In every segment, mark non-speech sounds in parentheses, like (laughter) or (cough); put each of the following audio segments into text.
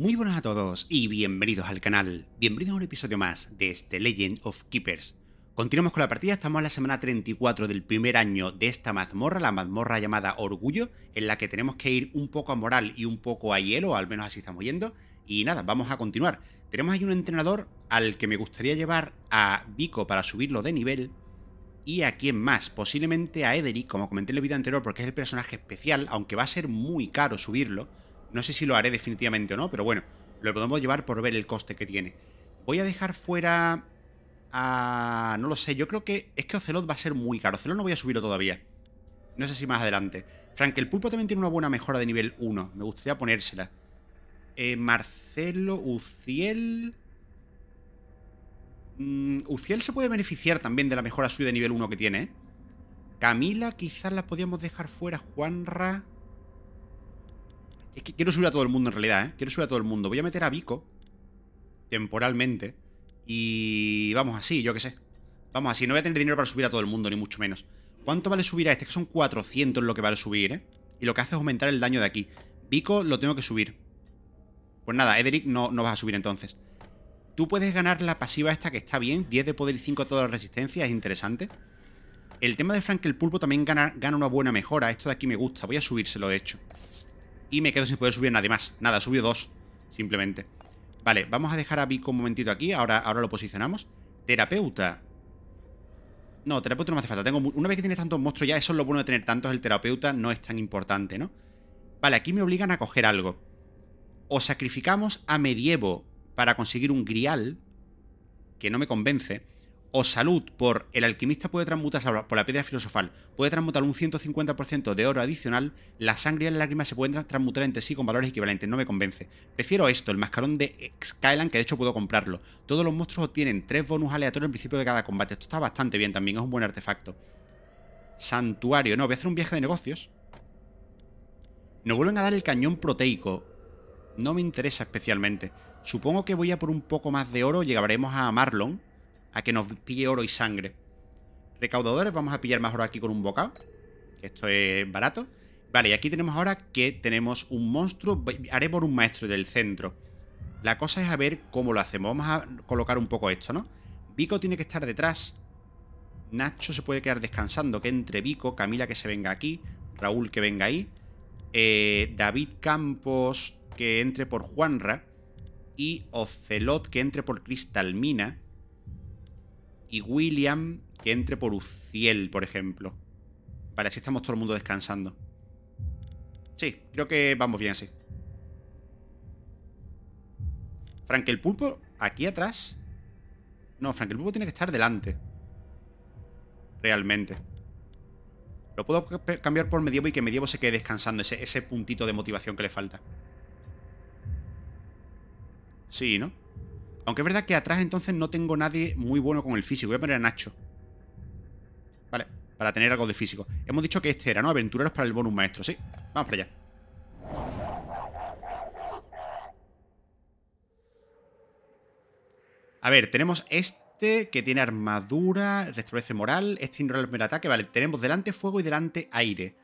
Muy buenas a todos y bienvenidos al canal. Bienvenidos a un episodio más de este Legend of Keepers. Continuamos con la partida, estamos en la semana 34 del primer año de esta mazmorra, la mazmorra llamada Orgullo, en la que tenemos que ir un poco a moral y un poco a hielo, al menos así estamos yendo. Y nada, vamos a continuar. Tenemos ahí un entrenador al que me gustaría llevar a Vico para subirlo de nivel. Y a quién más, posiblemente a Ederic, como comenté en el vídeo anterior, porque es el personaje especial, aunque va a ser muy caro subirlo no sé si lo haré definitivamente o no, pero bueno, lo podemos llevar por ver el coste que tiene. Voy a dejar fuera a... no lo sé, yo creo que es que Ocelot va a ser muy caro. Ocelot no voy a subirlo todavía. No sé si más adelante. Frank, el pulpo también tiene una buena mejora de nivel 1. Me gustaría ponérsela. Eh, Marcelo, Uciel... Mm, Uciel se puede beneficiar también de la mejora suya de nivel 1 que tiene, ¿eh? Camila quizás la podíamos dejar fuera. Juanra... Es que quiero subir a todo el mundo en realidad, ¿eh? Quiero subir a todo el mundo. Voy a meter a Vico. Temporalmente. Y vamos así, yo qué sé. Vamos así. No voy a tener dinero para subir a todo el mundo, ni mucho menos. ¿Cuánto vale subir a este? Que son 400 lo que vale subir, ¿eh? Y lo que hace es aumentar el daño de aquí. Vico lo tengo que subir. Pues nada, Ederic no, no vas a subir entonces. Tú puedes ganar la pasiva esta que está bien. 10 de poder y 5 de toda resistencia. Es interesante. El tema de Frank el Pulpo también gana, gana una buena mejora. Esto de aquí me gusta. Voy a subírselo, de hecho. Y me quedo sin poder subir nadie más. Nada, subió dos, simplemente. Vale, vamos a dejar a Vico un momentito aquí. Ahora, ahora lo posicionamos. Terapeuta. No, terapeuta no me hace falta. Tengo, una vez que tienes tantos monstruos ya, eso es lo bueno de tener tantos. El terapeuta no es tan importante, ¿no? Vale, aquí me obligan a coger algo. O sacrificamos a Medievo para conseguir un grial, que no me convence o salud por el alquimista puede transmutar por la piedra filosofal, puede transmutar un 150% de oro adicional, la sangre y las lágrimas se pueden transmutar entre sí con valores equivalentes, no me convence. Prefiero esto, el mascarón de Skyland, que de hecho puedo comprarlo. Todos los monstruos obtienen tres bonus aleatorios al principio de cada combate. Esto está bastante bien también, es un buen artefacto. Santuario, no, voy a hacer un viaje de negocios. Nos vuelven a dar el cañón proteico. No me interesa especialmente. Supongo que voy a por un poco más de oro, llegaremos a Marlon a que nos pille oro y sangre. Recaudadores, vamos a pillar más oro aquí con un bocado. Esto es barato. Vale, y aquí tenemos ahora que tenemos un monstruo. Haré por un maestro del centro. La cosa es a ver cómo lo hacemos. Vamos a colocar un poco esto, ¿no? Vico tiene que estar detrás. Nacho se puede quedar descansando. Que entre Vico, Camila que se venga aquí. Raúl que venga ahí. Eh, David Campos que entre por Juanra. Y Ocelot que entre por Cristalmina y William que entre por Uciel, por ejemplo. Vale, así estamos todo el mundo descansando. Sí, creo que vamos bien así. Frank el Pulpo, aquí atrás. No, Frank el Pulpo tiene que estar delante. Realmente. Lo puedo cambiar por Medievo y que Medievo se quede descansando. Ese, ese puntito de motivación que le falta. Sí, ¿no? Aunque es verdad que atrás entonces no tengo nadie muy bueno con el físico. Voy a poner a Nacho. Vale, para tener algo de físico. Hemos dicho que este era, ¿no? Aventureros para el bonus maestro, sí. Vamos para allá. A ver, tenemos este que tiene armadura, restablece moral, este ignora el primer ataque. Vale, tenemos delante fuego y delante aire.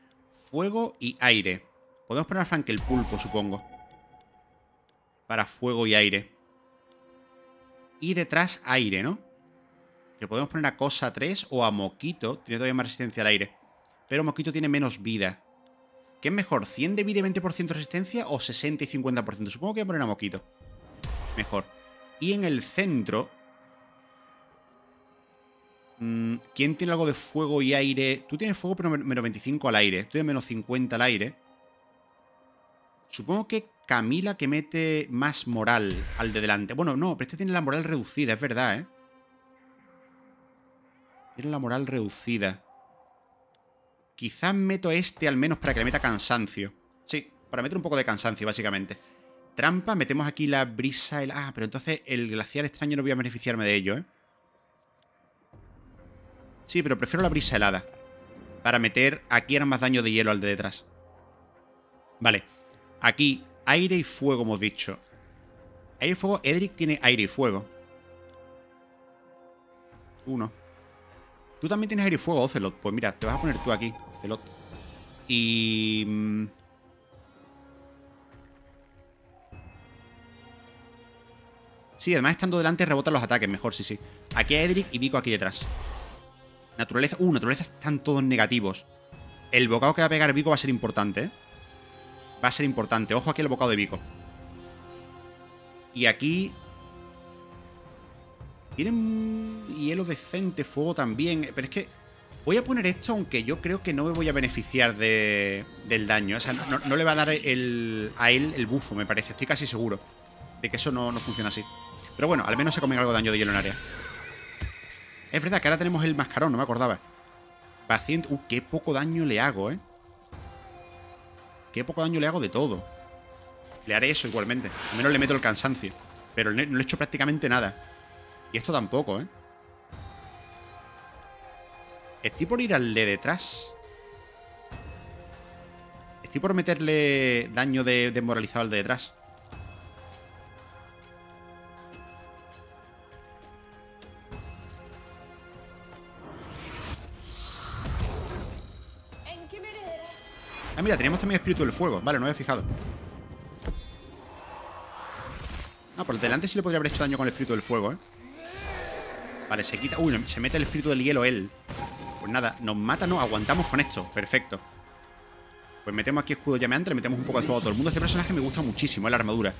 Fuego y aire. Podemos poner a Frank el pulpo, supongo. Para fuego y aire. Y detrás aire, ¿no? Que podemos poner a Cosa 3 o a Moquito. Tiene todavía más resistencia al aire. Pero Moquito tiene menos vida. ¿Qué es mejor? ¿100 de vida y 20% de resistencia o 60 y 50%? Supongo que voy a poner a Moquito. Mejor. Y en el centro... Mm, ¿Quién tiene algo de fuego y aire? Tú tienes fuego pero menos 25 al aire. Tú tienes menos 50 al aire. Supongo que Camila que mete más moral al de delante. Bueno, no, pero este tiene la moral reducida, es verdad, ¿eh? Tiene la moral reducida. Quizás meto este al menos para que le meta cansancio. Sí, para meter un poco de cansancio, básicamente. Trampa, metemos aquí la brisa... El... Ah, pero entonces el glaciar extraño no voy a beneficiarme de ello, ¿eh? Sí, pero prefiero la brisa helada. Para meter aquí era más daño de hielo al de detrás. Vale. Aquí Aire y fuego, hemos dicho. Aire y fuego. Edric tiene aire y fuego. Uno. Tú también tienes aire y fuego, Ocelot. Pues mira, te vas a poner tú aquí, Ocelot. Y... Mm, Sí, además estando delante rebotan los ataques mejor, sí, sí. Aquí a Edric y Vico aquí detrás. Naturaleza... Uh, naturaleza están todos negativos. El bocado que va a pegar Vico va a ser importante, ¿eh? Va a ser importante. Ojo aquí el bocado de Vico. Y aquí... Tienen hielo decente, fuego también. Pero es que voy a poner esto, aunque yo creo que no me voy a beneficiar de, del daño. O sea, no, le va a dar el, a él el bufo, me parece. Estoy casi seguro de que eso no, no funciona así. Pero bueno, al menos se comen algo de daño de hielo en área. Es verdad que ahora tenemos el mascarón, no me acordaba. Paciente... Uh, qué poco daño le hago, ¿eh? Qué poco daño le hago de todo. Le haré eso igualmente. Al menos le meto el cansancio. Pero no le he hecho prácticamente nada. Y esto tampoco, ¿eh? Estoy por ir al de detrás. Estoy por meterle daño de desmoralizado al de detrás. Ah, mira, teníamos también espíritu del fuego. Vale, no había fijado. Ah, por delante sí le podría haber hecho daño con el espíritu del fuego, ¿eh? Vale, se quita... Uy, se mete el espíritu del hielo él. Pues nada, nos mata, no, aguantamos con esto. Perfecto. Pues metemos aquí escudo llameante, le metemos un poco de fuego a todo el mundo. Este personaje me gusta muchísimo, es la armadura.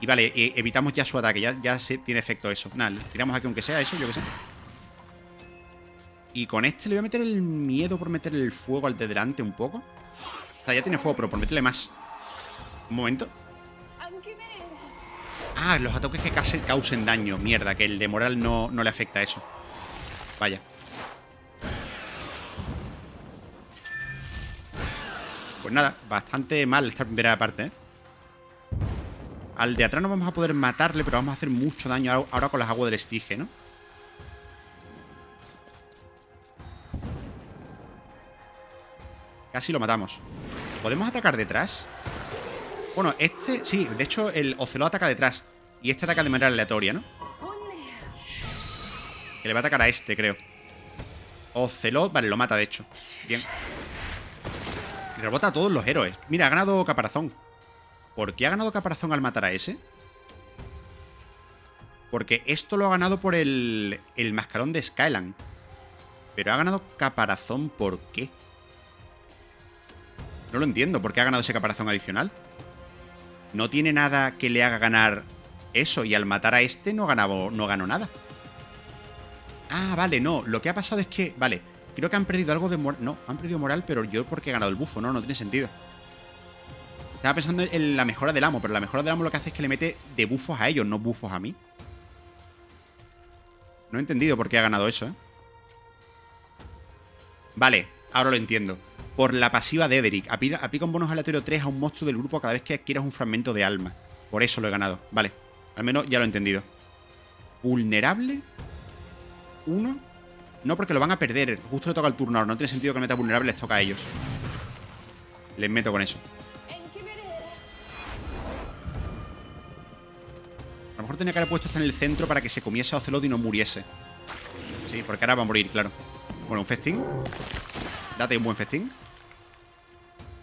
Y vale, eh, evitamos ya su ataque, ya, ya tiene efecto eso. Nada, tiramos aquí aunque sea eso, yo que sé. Y con este le voy a meter el miedo por meter el fuego al de delante un poco. O sea, ya tiene fuego, pero por meterle más. Un momento. Ah, los ataques que causen daño. Mierda, que el de moral no, no le afecta a eso. Vaya. Pues nada, bastante mal esta primera parte, ¿eh? Al de atrás no vamos a poder matarle, pero vamos a hacer mucho daño ahora con las aguas del estige, ¿no? Casi lo matamos. ¿Podemos atacar detrás? Bueno, este... Sí, de hecho el Ocelot ataca detrás. Y este ataca de manera aleatoria, ¿no? Que le va a atacar a este, creo. Ocelot... Vale, lo mata, de hecho. Bien. Rebota a todos los héroes. Mira, ha ganado Caparazón. ¿Por qué ha ganado Caparazón al matar a ese? Porque esto lo ha ganado por el, el mascarón de Skyland. Pero ha ganado Caparazón, ¿por qué? No lo entiendo. ¿Por qué ha ganado ese caparazón adicional? No tiene nada que le haga ganar eso. Y al matar a este no, ganaba, no ganó nada. Ah, vale, no. Lo que ha pasado es que... Vale, creo que han perdido algo de moral. No, han perdido moral, pero yo porque he ganado el bufo. No, no tiene sentido. Estaba pensando en la mejora del amo, pero la mejora del amo lo que hace es que le mete de bufos a ellos, no bufos a mí. No he entendido por qué ha ganado eso, ¿eh? Vale, ahora lo entiendo por la pasiva de Ederic. Aplica un bonus aleatorio 3 a un monstruo del grupo cada vez que adquieras un fragmento de alma. Por eso lo he ganado. Vale. Al menos ya lo he entendido. ¿Vulnerable? ¿Uno? No, porque lo van a perder. Justo le toca el turno ahora. No tiene sentido que meta vulnerable, les toca a ellos. Les meto con eso. A lo mejor tenía que haber puesto esto en el centro para que se comiese a Ocelot y no muriese. Sí, porque ahora va a morir, claro. Bueno, un festín. Date un buen festín.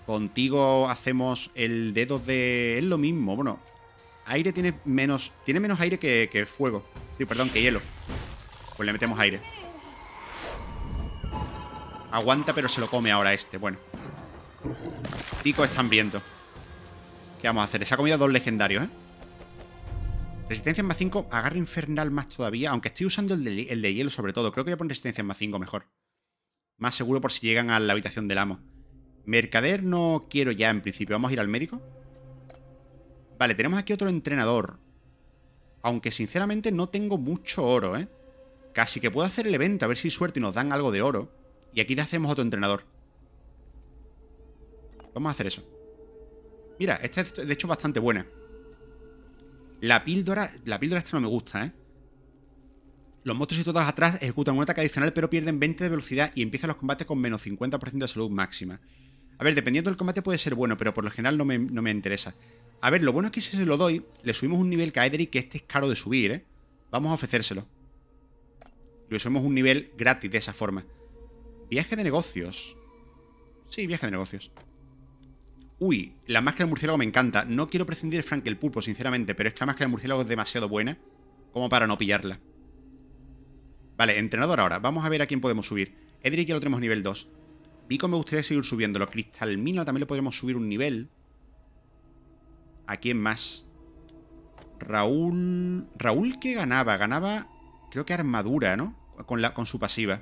Contigo hacemos el dedo de... Es lo mismo, bueno. Aire tiene menos... Tiene menos aire que, fuego. Sí, perdón, que hielo. Pues le metemos aire. Aguanta, pero se lo come ahora este. Bueno. Pico está hambriento. ¿Qué vamos a hacer? Se ha comido dos legendarios, ¿eh? Resistencia en más 5, agarre infernal más todavía. Aunque estoy usando el de, el de hielo sobre todo. Creo que voy a poner resistencia en más 5 mejor. Más seguro por si llegan a la habitación del amo. Mercader no quiero ya en principio. ¿Vamos a ir al médico? Vale, tenemos aquí otro entrenador. Aunque sinceramente no tengo mucho oro, ¿eh? Casi que puedo hacer el evento, a ver si suerte y nos dan algo de oro. Y aquí le hacemos otro entrenador. Vamos a hacer eso. Mira, esta es de hecho bastante buena. La píldora... La píldora esta no me gusta, ¿eh? Los monstruos situados atrás ejecutan un ataque adicional pero pierden 20 de velocidad y empiezan los combates con menos 50% de salud máxima. A ver, dependiendo del combate puede ser bueno, pero por lo general no me, interesa. A ver, lo bueno es que si se lo doy, le subimos un nivel a que este es caro de subir, ¿eh? Vamos a ofrecérselo. Le subimos un nivel gratis de esa forma. Viaje de negocios. Sí, viaje de negocios. Uy, la máscara de murciélago me encanta. No quiero prescindir de Frank el pulpo, sinceramente, pero es que la máscara de murciélago es demasiado buena. Como para no pillarla. Vale, entrenador ahora. Vamos a ver a quién podemos subir. Edric ya lo tenemos nivel 2. Vico me gustaría seguir subiéndolo. Cristalmina también lo podríamos subir un nivel. ¿A quién más? Raúl... Raúl que ganaba. Ganaba, creo que armadura, ¿no? Con, la, con su pasiva.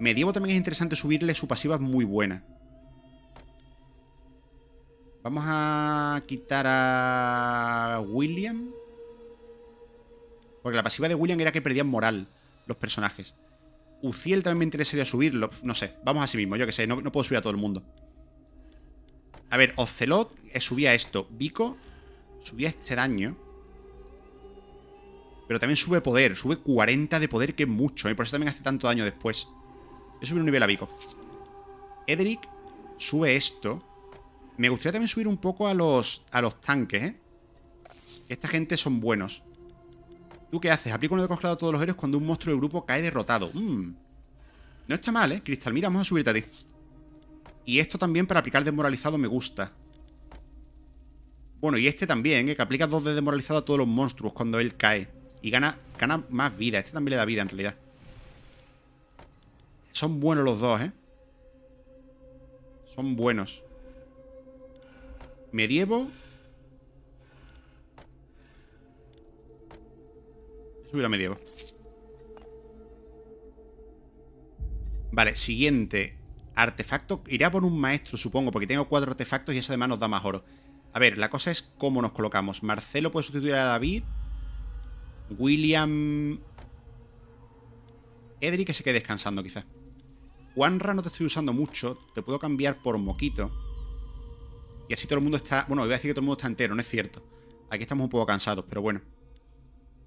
Medievo también es interesante subirle su pasiva muy buena. Vamos a quitar a William. Porque la pasiva de William era que perdían moral los personajes. Uciel también me interesaría subirlo. No sé, vamos a sí mismo, yo que sé, no, puedo subir a todo el mundo. A ver, Ocelot eh, subía esto. Vico subía este daño. Pero también sube poder. Sube 40 de poder, que es mucho. Y ¿eh? por eso también hace tanto daño después. A subir un nivel a Vico. Edric sube esto. Me gustaría también subir un poco a los, a los tanques, ¿eh? Esta gente son buenos. ¿Tú qué haces? Aplico uno de congelado a todos los héroes cuando un monstruo del grupo cae derrotado. Mm. No está mal, ¿eh? Cristal, mira, vamos a subirte a ti. Y esto también para aplicar desmoralizado me gusta. Bueno, y este también, ¿eh? que aplica dos de desmoralizado a todos los monstruos cuando él cae. Y gana, gana más vida. Este también le da vida, en realidad. Son buenos los dos, ¿eh? Son buenos. Medievo. Subir a. Vale, siguiente. Artefacto. Iré a por un maestro, supongo, porque tengo cuatro artefactos y eso además nos da más oro. A ver, la cosa es cómo nos colocamos. Marcelo puede sustituir a David. William... Edric que se quede descansando, quizás. Juanra no te estoy usando mucho. Te puedo cambiar por Moquito. Y así todo el mundo está... Bueno, voy a decir que todo el mundo está entero, no es cierto. Aquí estamos un poco cansados, pero bueno.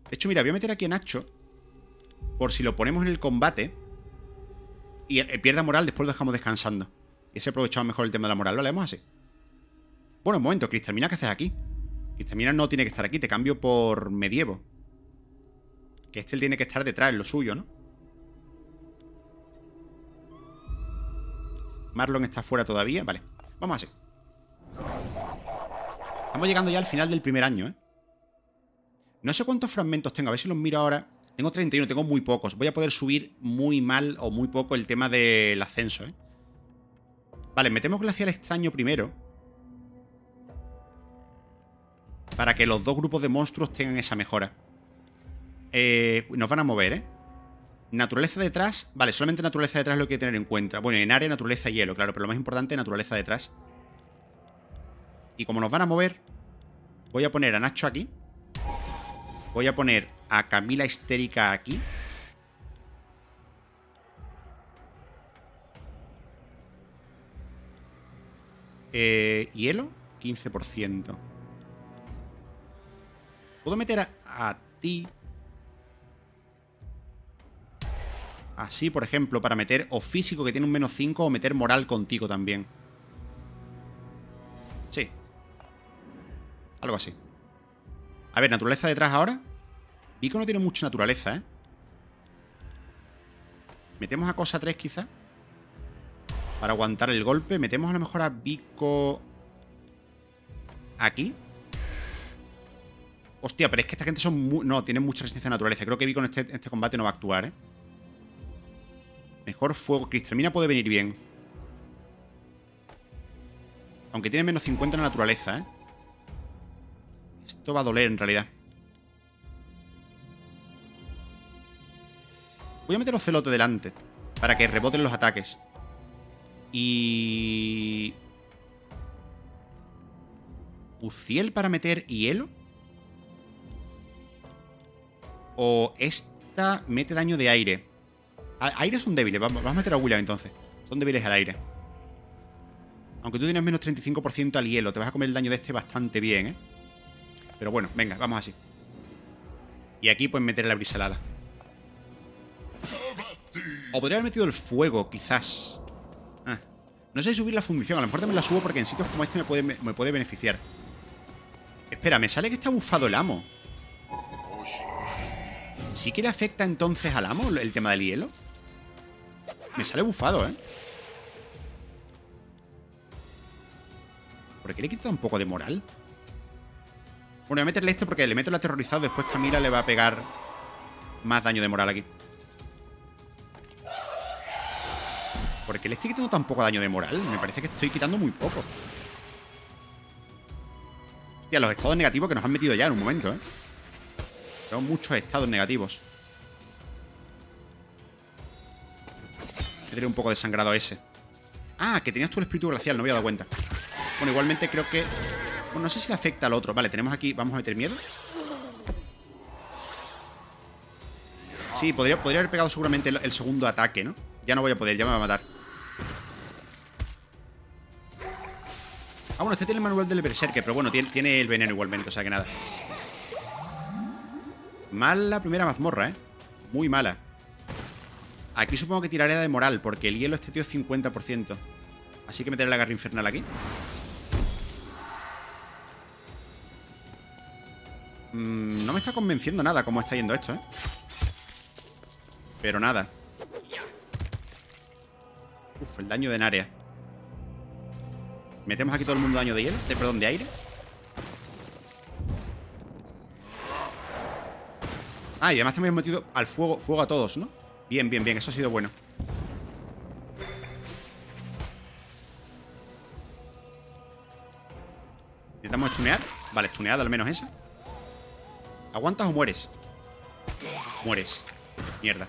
De hecho, mira, voy a meter aquí a Nacho. Por si lo ponemos en el combate. Y pierda moral, después lo dejamos descansando. Y se aprovechado mejor el tema de la moral. Lo haremos así. Bueno, un momento, Cristalmina, ¿qué haces aquí? Cristalmina no tiene que estar aquí, te cambio por medievo. Que este tiene que estar detrás, lo suyo, ¿no? Marlon está fuera todavía. Vale, vamos así. Estamos llegando ya al final del primer año, ¿eh? No sé cuántos fragmentos tengo, a ver si los miro ahora. Tengo 31, tengo muy pocos. Voy a poder subir muy mal o muy poco el tema del ascenso, ¿eh? Vale, metemos glacial extraño primero. Para que los dos grupos de monstruos tengan esa mejora. Eh, nos van a mover, ¿eh? Naturaleza detrás. Vale, solamente naturaleza detrás lo que hay que tener en cuenta. Bueno, en área, naturaleza y hielo, claro. Pero lo más importante, naturaleza detrás. Y como nos van a mover, voy a poner a Nacho aquí. Voy a poner a Camila Histérica aquí. Eh, hielo, 15%. Puedo meter a, a ti Así, por ejemplo, para meter o físico que tiene un menos 5 o meter moral contigo también. Sí. Algo así. A ver, naturaleza detrás ahora. Vico no tiene mucha naturaleza, ¿eh? Metemos a cosa 3 quizá. Para aguantar el golpe. Metemos a lo mejor a Vico... Aquí. Hostia, pero es que esta gente son No, tienen mucha resistencia a naturaleza. Creo que Vico en este, este combate no va a actuar, ¿eh? Mejor fuego. Cristalmina puede venir bien. Aunque tiene menos 50 en la naturaleza, ¿eh? Esto va a doler en realidad. Voy a meter los celotes delante. Para que reboten los ataques. Y... ¿Uciel para meter hielo? ¿O esta mete daño de aire? Aire son débiles. Vamos, a meter a William entonces. Son débiles al aire. Aunque tú tienes menos 35% al hielo, te vas a comer el daño de este bastante bien, ¿eh? Pero bueno, venga, vamos así. Y aquí pues meter la brisalada. O podría haber metido el fuego, quizás. Ah. No sé subir la fundición. A lo mejor también la subo porque en sitios como este me puede, me puede beneficiar. Espera, me sale que está bufado el amo. ¿Sí que le afecta entonces al amo el tema del hielo? Me sale bufado, ¿eh? ¿Por qué le quita un poco de moral? Bueno, voy a meterle esto porque le meto el aterrorizado. Después Camila le va a pegar más daño de moral aquí. ¿Por qué le estoy quitando tan poco daño de moral? Me parece que estoy quitando muy poco. Hostia, los estados negativos que nos han metido ya en un momento, ¿eh? Tengo muchos estados negativos. Meteré un poco de sangrado ese. Ah, que tenías tú el espíritu glacial, no me había dado cuenta. Bueno, igualmente creo que... Bueno, no sé si le afecta al otro. Vale, tenemos aquí... Vamos a meter miedo. Sí, podría, podría haber pegado seguramente el, segundo ataque, ¿no? Ya no voy a poder, ya me va a matar. Ah, bueno, este tiene el manual del Berserker, pero bueno, tiene, el veneno igualmente, o sea que nada. Mal la primera mazmorra, ¿eh? Muy mala. Aquí supongo que tiraré de moral, porque el hielo este tío es 50%. Así que meteré la garra infernal aquí. Mm, no me está convenciendo nada cómo está yendo esto, ¿eh? Pero nada. Uf, el daño de área. Metemos aquí todo el mundo daño de hielo, de, perdón, de aire. Ah, y además te hemos metido al fuego, fuego a todos, ¿no? Bien, bien, bien, eso ha sido bueno. ¿Intentamos stunear? Vale, stuneado al menos esa. ¿Aguantas o mueres? Mueres. Mierda.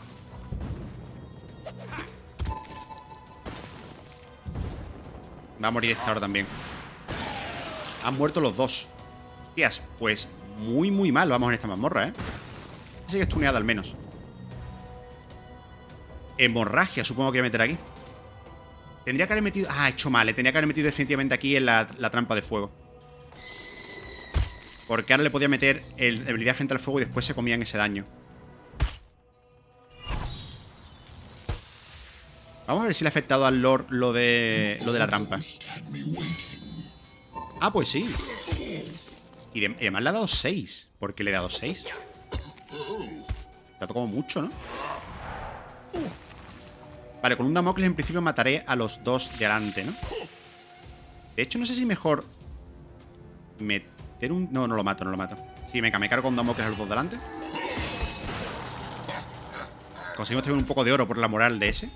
Va a morir esta ahora también. Han muerto los dos. Hostias, pues muy, muy mal vamos en esta mazmorra, ¿eh? Sigue stuneada al menos. Hemorragia, supongo que voy a meter aquí. Tendría que haber metido... Ah, he hecho mal. Le tenía que haber metido definitivamente aquí en la, trampa de fuego. Porque ahora le podía meter el, habilidad frente al fuego y después se comían ese daño. Vamos a ver si le ha afectado al Lord lo de, lo de la trampa. Ah, pues sí. Y, además le ha dado 6. ¿Por qué le he dado 6? ha tocado mucho, ¿no? Vale, con un Damocles en principio mataré a los dos de adelante, ¿no? De hecho, no sé si mejor No, no lo mato, no lo mato. Sí, venga, me cargo un Damocles a los dos de adelante. Conseguimos tener un poco de oro por la moral de ese.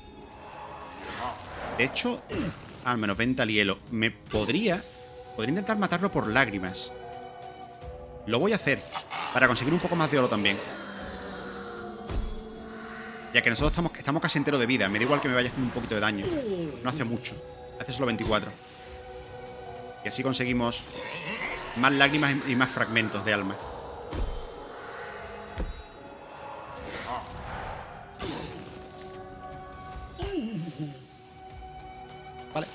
De hecho, al menos 20 al hielo. Me podría... Podría intentar matarlo por lágrimas. Lo voy a hacer. Para conseguir un poco más de oro también. Ya que nosotros estamos, estamos casi enteros de vida. Me da igual que me vaya haciendo un poquito de daño. No hace mucho. Hace solo 24. Y así conseguimos más lágrimas y más fragmentos de alma. Vale.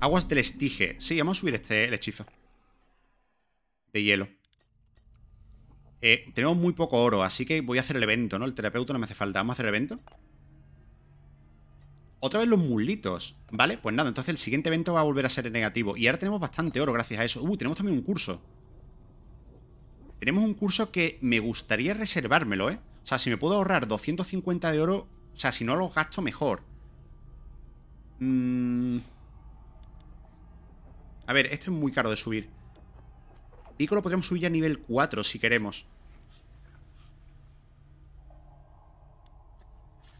Aguas del estige. Sí, vamos a subir este el hechizo de hielo. Eh, tenemos muy poco oro, así que voy a hacer el evento, ¿no? El terapeuta no me hace falta. Vamos a hacer el evento. Otra vez los mulitos. Vale, pues nada, entonces el siguiente evento va a volver a ser negativo. Y ahora tenemos bastante oro gracias a eso. Uh, tenemos también un curso. Tenemos un curso que me gustaría reservármelo, ¿eh? O sea, si me puedo ahorrar 250 de oro, o sea, si no los gasto, mejor. Mm. A ver, esto es muy caro de subir. Pico lo podríamos subir ya a nivel 4 si queremos.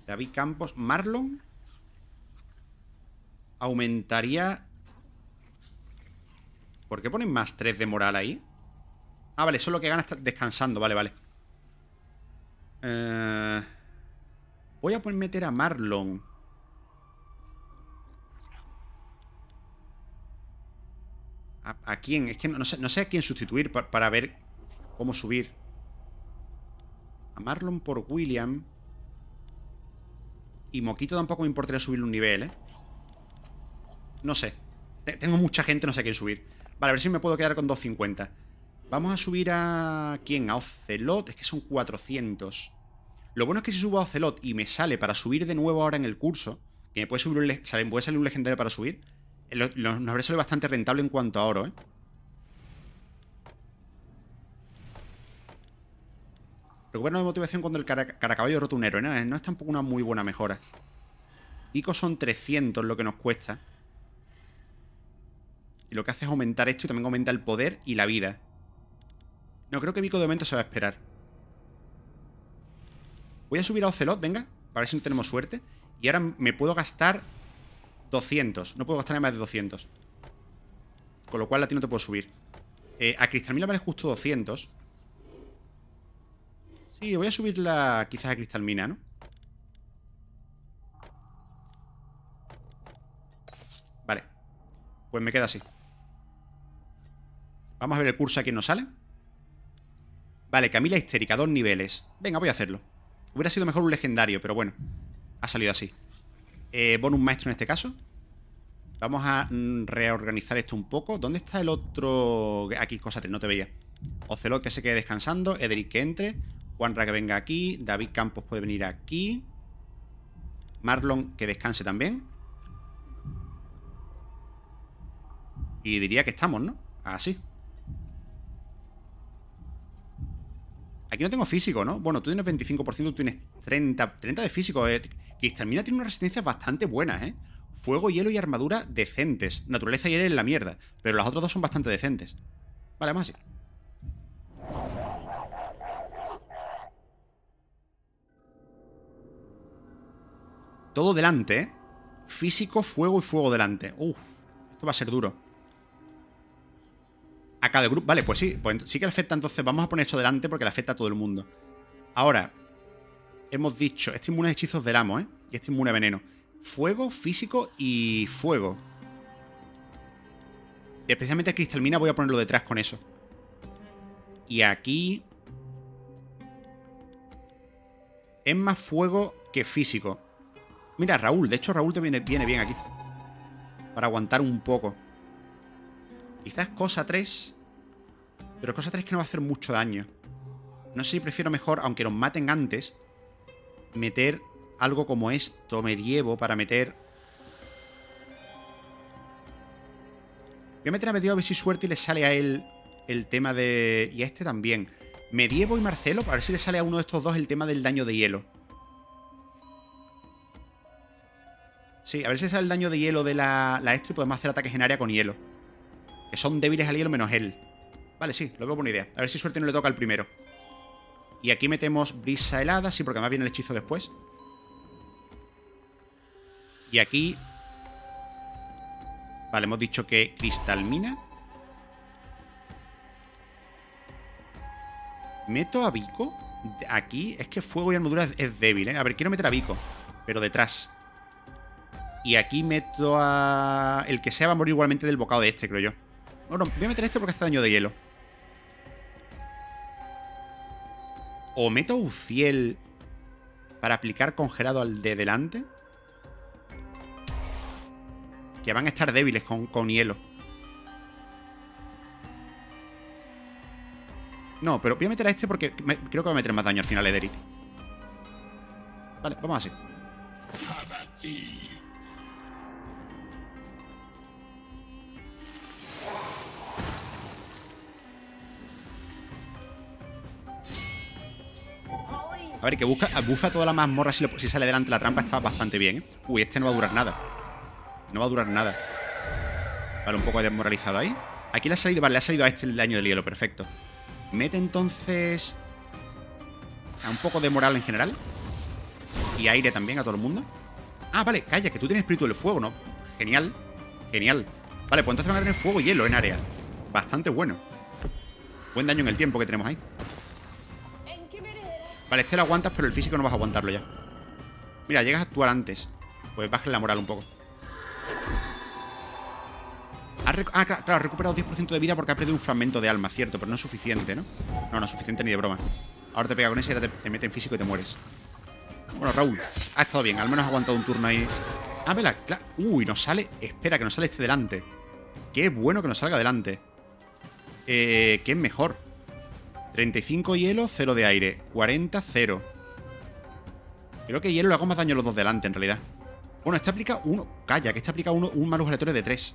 David Campos. Marlon. Aumentaría... ¿Por qué ponen más 3 de moral ahí? Ah, vale, eso es lo que gana descansando. Vale, vale. Eh, voy a meter a Marlon. ¿A, quién? Es que no, sé, no, sé, a quién sustituir para, ver cómo subir. A Marlon por William. Y Moquito tampoco me importaría subir un nivel, ¿eh? No sé. Tengo mucha gente, no sé a quién subir. Vale, a ver si me puedo quedar con 250. Vamos a subir a... ¿Quién? A Ocelot. Es que son 400. Lo bueno es que si subo a Ocelot y me sale para subir de nuevo ahora en el curso, que me puede, subir un, puede salir un legendario para subir, nos habría salido bastante rentable en cuanto a oro, ¿eh? Recupero de motivación cuando el caracaballo roto un héroe. No, no es tampoco una muy buena mejora. Pico son 300 lo que nos cuesta. Y lo que hace es aumentar esto y también aumenta el poder y la vida. No, creo que Pico de momento se va a esperar. Voy a subir a Ocelot, venga. Para ver si no tenemos suerte. Y ahora me puedo gastar 200. No puedo gastar más de 200. Con lo cual a ti no te puedo subir. Eh, a Cristalmina vale justo 200. Sí, voy a subirla quizás a Cristalmina, ¿no? Vale. Pues me queda así. Vamos a ver el curso a quién nos sale. Vale, Camila Histérica, dos niveles. Venga, voy a hacerlo. Hubiera sido mejor un legendario, pero bueno. Ha salido así. Eh, bonus maestro en este caso. Vamos a mm, reorganizar esto un poco. ¿Dónde está el otro? Aquí, cosa 3, no te veía. Ocelot que se quede descansando. Ederic que entre. Juanra que venga aquí. David Campos puede venir aquí. Marlon que descanse también. Y diría que estamos, ¿no? Así. Aquí no tengo físico, ¿no? Bueno, tú tienes 25%, tú tienes 30, 30 de físico. Eh. Cristalmina tiene una resistencia bastante buena, ¿eh? Fuego, hielo y armadura decentes. Naturaleza y aire en la mierda. Pero las otras dos son bastante decentes. Vale, así. Todo delante, ¿eh? Físico, fuego y fuego delante. Uf, esto va a ser duro. A cada grupo. Vale, pues sí, pues sí que le afecta. Entonces vamos a poner esto delante porque le afecta a todo el mundo. Ahora, hemos dicho, este inmune a hechizos del amo, ¿eh? Y este inmune a veneno. Fuego, físico y fuego. Especialmente cristalmina voy a ponerlo detrás con eso. Y aquí... Es más fuego que físico. Mira, Raúl. De hecho, Raúl te viene bien aquí. Para aguantar un poco. Quizás cosa 3. Pero cosa 3 que no va a hacer mucho daño. No sé si prefiero mejor, aunque nos maten antes, meter algo como esto, medievo, para meter... Voy a meter a medievo a ver si suerte y le sale a él el tema de... Y a este también. Medievo y Marcelo, a ver si le sale a uno de estos dos el tema del daño de hielo. Sí, a ver si le sale el daño de hielo de la, la esto y podemos hacer ataques en área con hielo. Que son débiles al hielo menos él. Vale, sí, lo veo buena idea. A ver si suerte no le toca al primero. Y aquí metemos brisa helada, sí, porque además viene el hechizo después. Y aquí... Vale, hemos dicho que cristalmina. Meto a Vico. Aquí es que fuego y armadura es, débil, ¿eh? A ver, quiero meter a Vico. Pero detrás. Y aquí meto a... El que sea va a morir igualmente del bocado de este, creo yo. Bueno, voy a meter este porque hace daño de hielo. O meto Uciel para aplicar congelado al de delante. Que van a estar débiles con, hielo. No, pero voy a meter a este porque creo que va a meter más daño al final, Ederic. Vale, vamos así. A ver, que busca, bufa toda la mazmorra si, si sale delante la trampa está bastante bien, ¿eh? Uy, este no va a durar nada. No va a durar nada. Vale, un poco desmoralizado ahí. Aquí le ha salido, vale, le ha salido a este el daño del hielo, perfecto. Mete entonces a un poco de moral en general. Y aire también a todo el mundo. Ah, vale, calla, que tú tienes espíritu del fuego, ¿no? Genial, genial. Vale, pues entonces van a tener fuego y hielo en área. Bastante bueno. Buen daño en el tiempo que tenemos ahí. Vale, este lo aguantas, pero el físico no vas a aguantarlo ya. Mira, llegas a actuar antes. Pues baja la moral un poco. ah, claro, ha recuperado 10% de vida porque ha perdido un fragmento de alma, cierto, pero no es suficiente, ¿no? No, no es suficiente ni de broma. Ahora te pega con ese y ahora te, mete en físico y te mueres. Bueno, Raúl, ha estado bien, al menos ha aguantado un turno ahí. Ah, vela, claro. Uy, nos sale. Espera, que nos sale este delante. Qué bueno que nos salga delante. Eh, ¿Qué mejor? 35 hielo, 0 de aire. 40, 0. Creo que hielo le hago más daño a los dos delante, en realidad. Bueno, este aplica uno... Calla, que este aplica uno, un malus aleatorio de 3.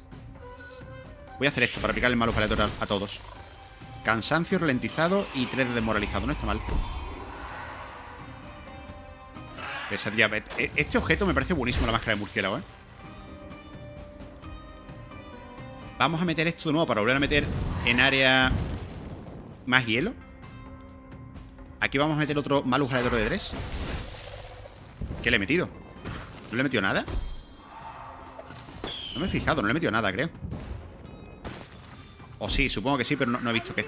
Voy a hacer esto para aplicar el malus aleatorio a, todos. Cansancio ralentizado y 3 de desmoralizado. No está mal. Pesadilla. E, este objeto me parece buenísimo, la máscara de murciélago, ¿eh? Vamos a meter esto de nuevo para volver a meter en área más hielo. Aquí vamos a meter otro Malus de Dress. ¿Qué le he metido? ¿No le he metido nada? No me he fijado, no le he metido nada, creo. O sí, supongo que sí, pero no, he visto qué.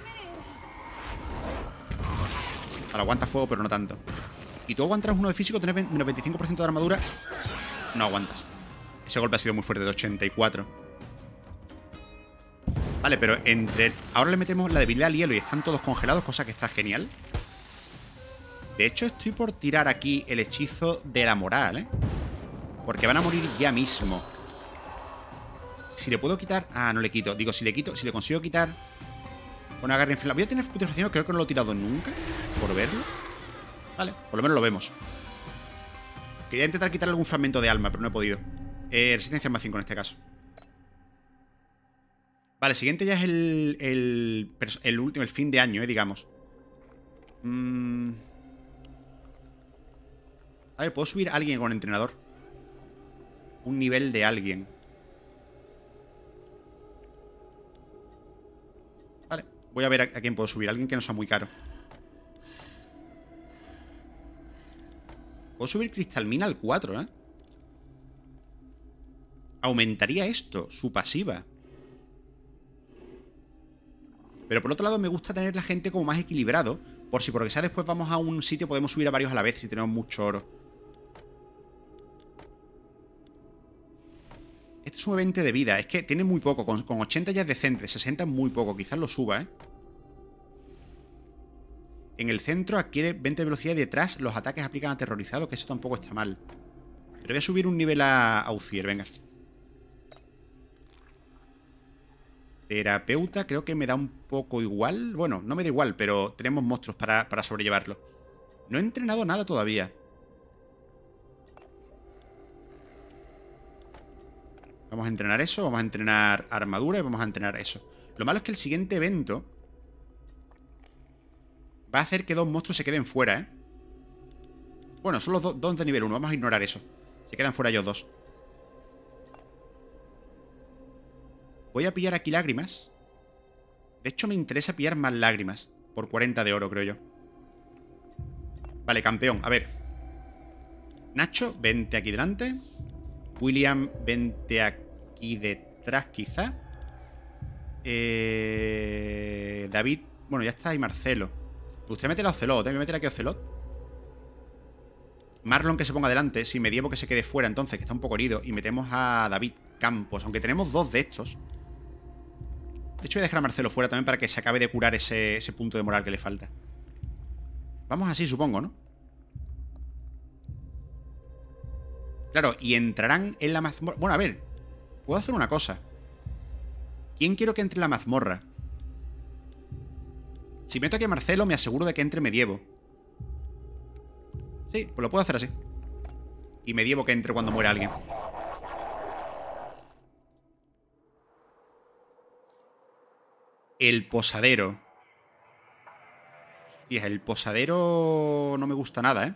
Ahora aguanta fuego, pero no tanto. Y tú aguantas uno de físico, tienes menos 25% de armadura. No aguantas. Ese golpe ha sido muy fuerte, de 84. Vale, pero entre... Ahora le metemos la debilidad al hielo y están todos congelados, cosa que está genial. De hecho, estoy por tirar aquí el hechizo de la moral, ¿eh? Porque van a morir ya mismo. Si le puedo quitar... Ah, no le quito. Digo, si le quito... Si le consigo quitar... Una garra inflamable. Voy a tener putrefacción. Creo que no lo he tirado nunca. Por verlo. Vale. Por lo menos lo vemos. Quería intentar quitarle algún fragmento de alma, pero no he podido. Eh, resistencia más 5 en este caso. Vale, siguiente ya es el, el, el último, el fin de año, eh, digamos. Mm. A ver, ¿puedo subir a alguien con entrenador? Un nivel de alguien. Vale, voy a ver a, quién puedo subir. Alguien que no sea muy caro. Puedo subir Cristalmina al 4, ¿eh? Aumentaría esto, su pasiva. Pero por otro lado me gusta tener la gente como más equilibrado. Por si por lo que sea después vamos a un sitio podemos subir a varios a la vez si tenemos mucho oro. Esto es un 20 de vida. Es que tiene muy poco. Con, 80 ya es decente. 60 es muy poco. Quizás lo suba, ¿eh? En el centro adquiere 20 de velocidad y detrás los ataques aplican aterrorizado, que eso tampoco está mal. Pero voy a subir un nivel a, a venga. Terapeuta creo que me da un poco igual. Bueno, no me da igual, pero tenemos monstruos para, sobrellevarlo. No he entrenado nada todavía. Vamos a entrenar eso, vamos a entrenar armadura y vamos a entrenar eso. Lo malo es que el siguiente evento va a hacer que dos monstruos se queden fuera, ¿eh? Bueno, son los dos de nivel 1, vamos a ignorar eso. Se quedan fuera ellos dos. Voy a pillar aquí lágrimas. De hecho, me interesa pillar más lágrimas. Por 40 de oro, creo yo. Vale, campeón. A ver. Nacho, vente aquí delante. William, vente aquí detrás, quizá. Eh, David, bueno, ya está. Y Marcelo. Me gustaría meter a Ocelot. Tengo que meter aquí a Ocelot. Marlon que se ponga delante. Si me Medievo que se quede fuera, entonces, que está un poco herido. Y metemos a David Campos. Aunque tenemos dos de estos. De hecho, voy a dejar a Marcelo fuera también para que se acabe de curar ese, punto de moral que le falta. Vamos así, supongo, ¿no? Claro, y entrarán en la mazmorra... Bueno, a ver, puedo hacer una cosa. ¿Quién quiero que entre en la mazmorra? Si meto aquí a Marcelo, me aseguro de que entre Medievo. Sí, pues lo puedo hacer así. Y Medievo que entre cuando muera alguien. El posadero. Hostia, el posadero no me gusta nada, ¿eh?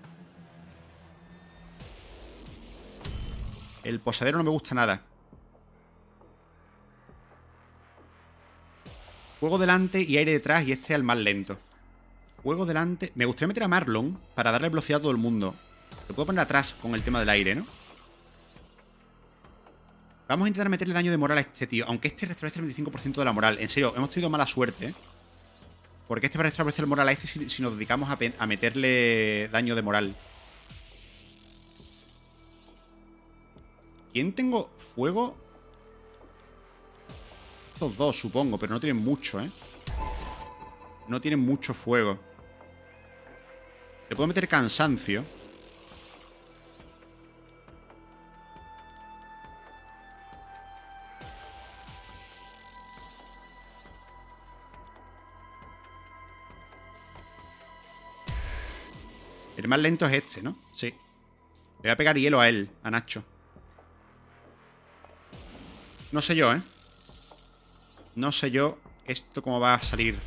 El posadero no me gusta nada. Fuego delante y aire detrás y este al más lento. Fuego delante... Me gustaría meter a Marlon para darle velocidad a todo el mundo. Lo puedo poner atrás con el tema del aire, ¿no? Vamos a intentar meterle daño de moral a este tío. Aunque este restablece el 25% de la moral. En serio, hemos tenido mala suerte. ¿eh? Porque este va a restablecer moral a este si, nos dedicamos a, meterle daño de moral. ¿Quién tengo? ¿Fuego? Estos dos, supongo, pero no tienen mucho, ¿eh? No tienen mucho fuego. Le puedo meter cansancio. El más lento es este, ¿no? Sí. Le voy a pegar hielo a él, a Nacho. No sé yo, ¿eh? No sé yo esto cómo va a salir.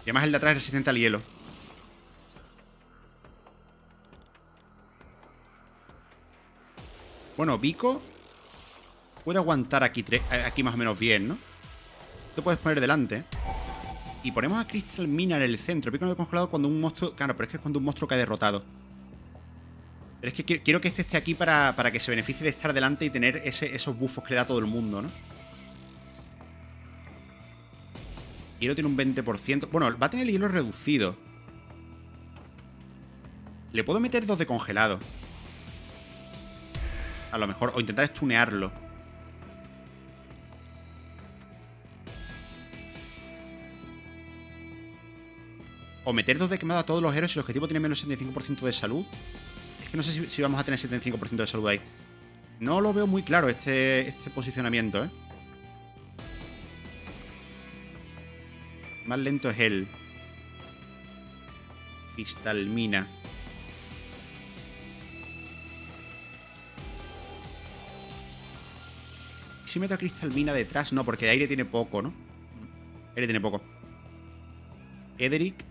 Y además el de atrás es resistente al hielo. Bueno, Vico puede aguantar aquí, eh, aquí más o menos bien, ¿no? Te puedes poner delante. Y ponemos a Crystal Mina en el centro. Vico no lo congelado cuando un monstruo... Claro, pero es que es cuando un monstruo cae derrotado. Pero es que quiero que este esté aquí para, que se beneficie de estar delante y tener esos buffos que le da todo el mundo, ¿no? Hielo tiene un 20%. Bueno, va a tener el hielo reducido. Le puedo meter dos de congelado. A lo mejor. O intentar estunearlo. O meter dos de quemado a todos los héroes si el objetivo tiene menos 75% de salud. No sé si, vamos a tener 75% de salud ahí. No lo veo muy claro este, este posicionamiento, ¿eh? Más lento es él. Cristalmina. Si meto a Cristalmina detrás, no, porque de aire tiene poco, ¿no? Aire tiene poco. Ederic.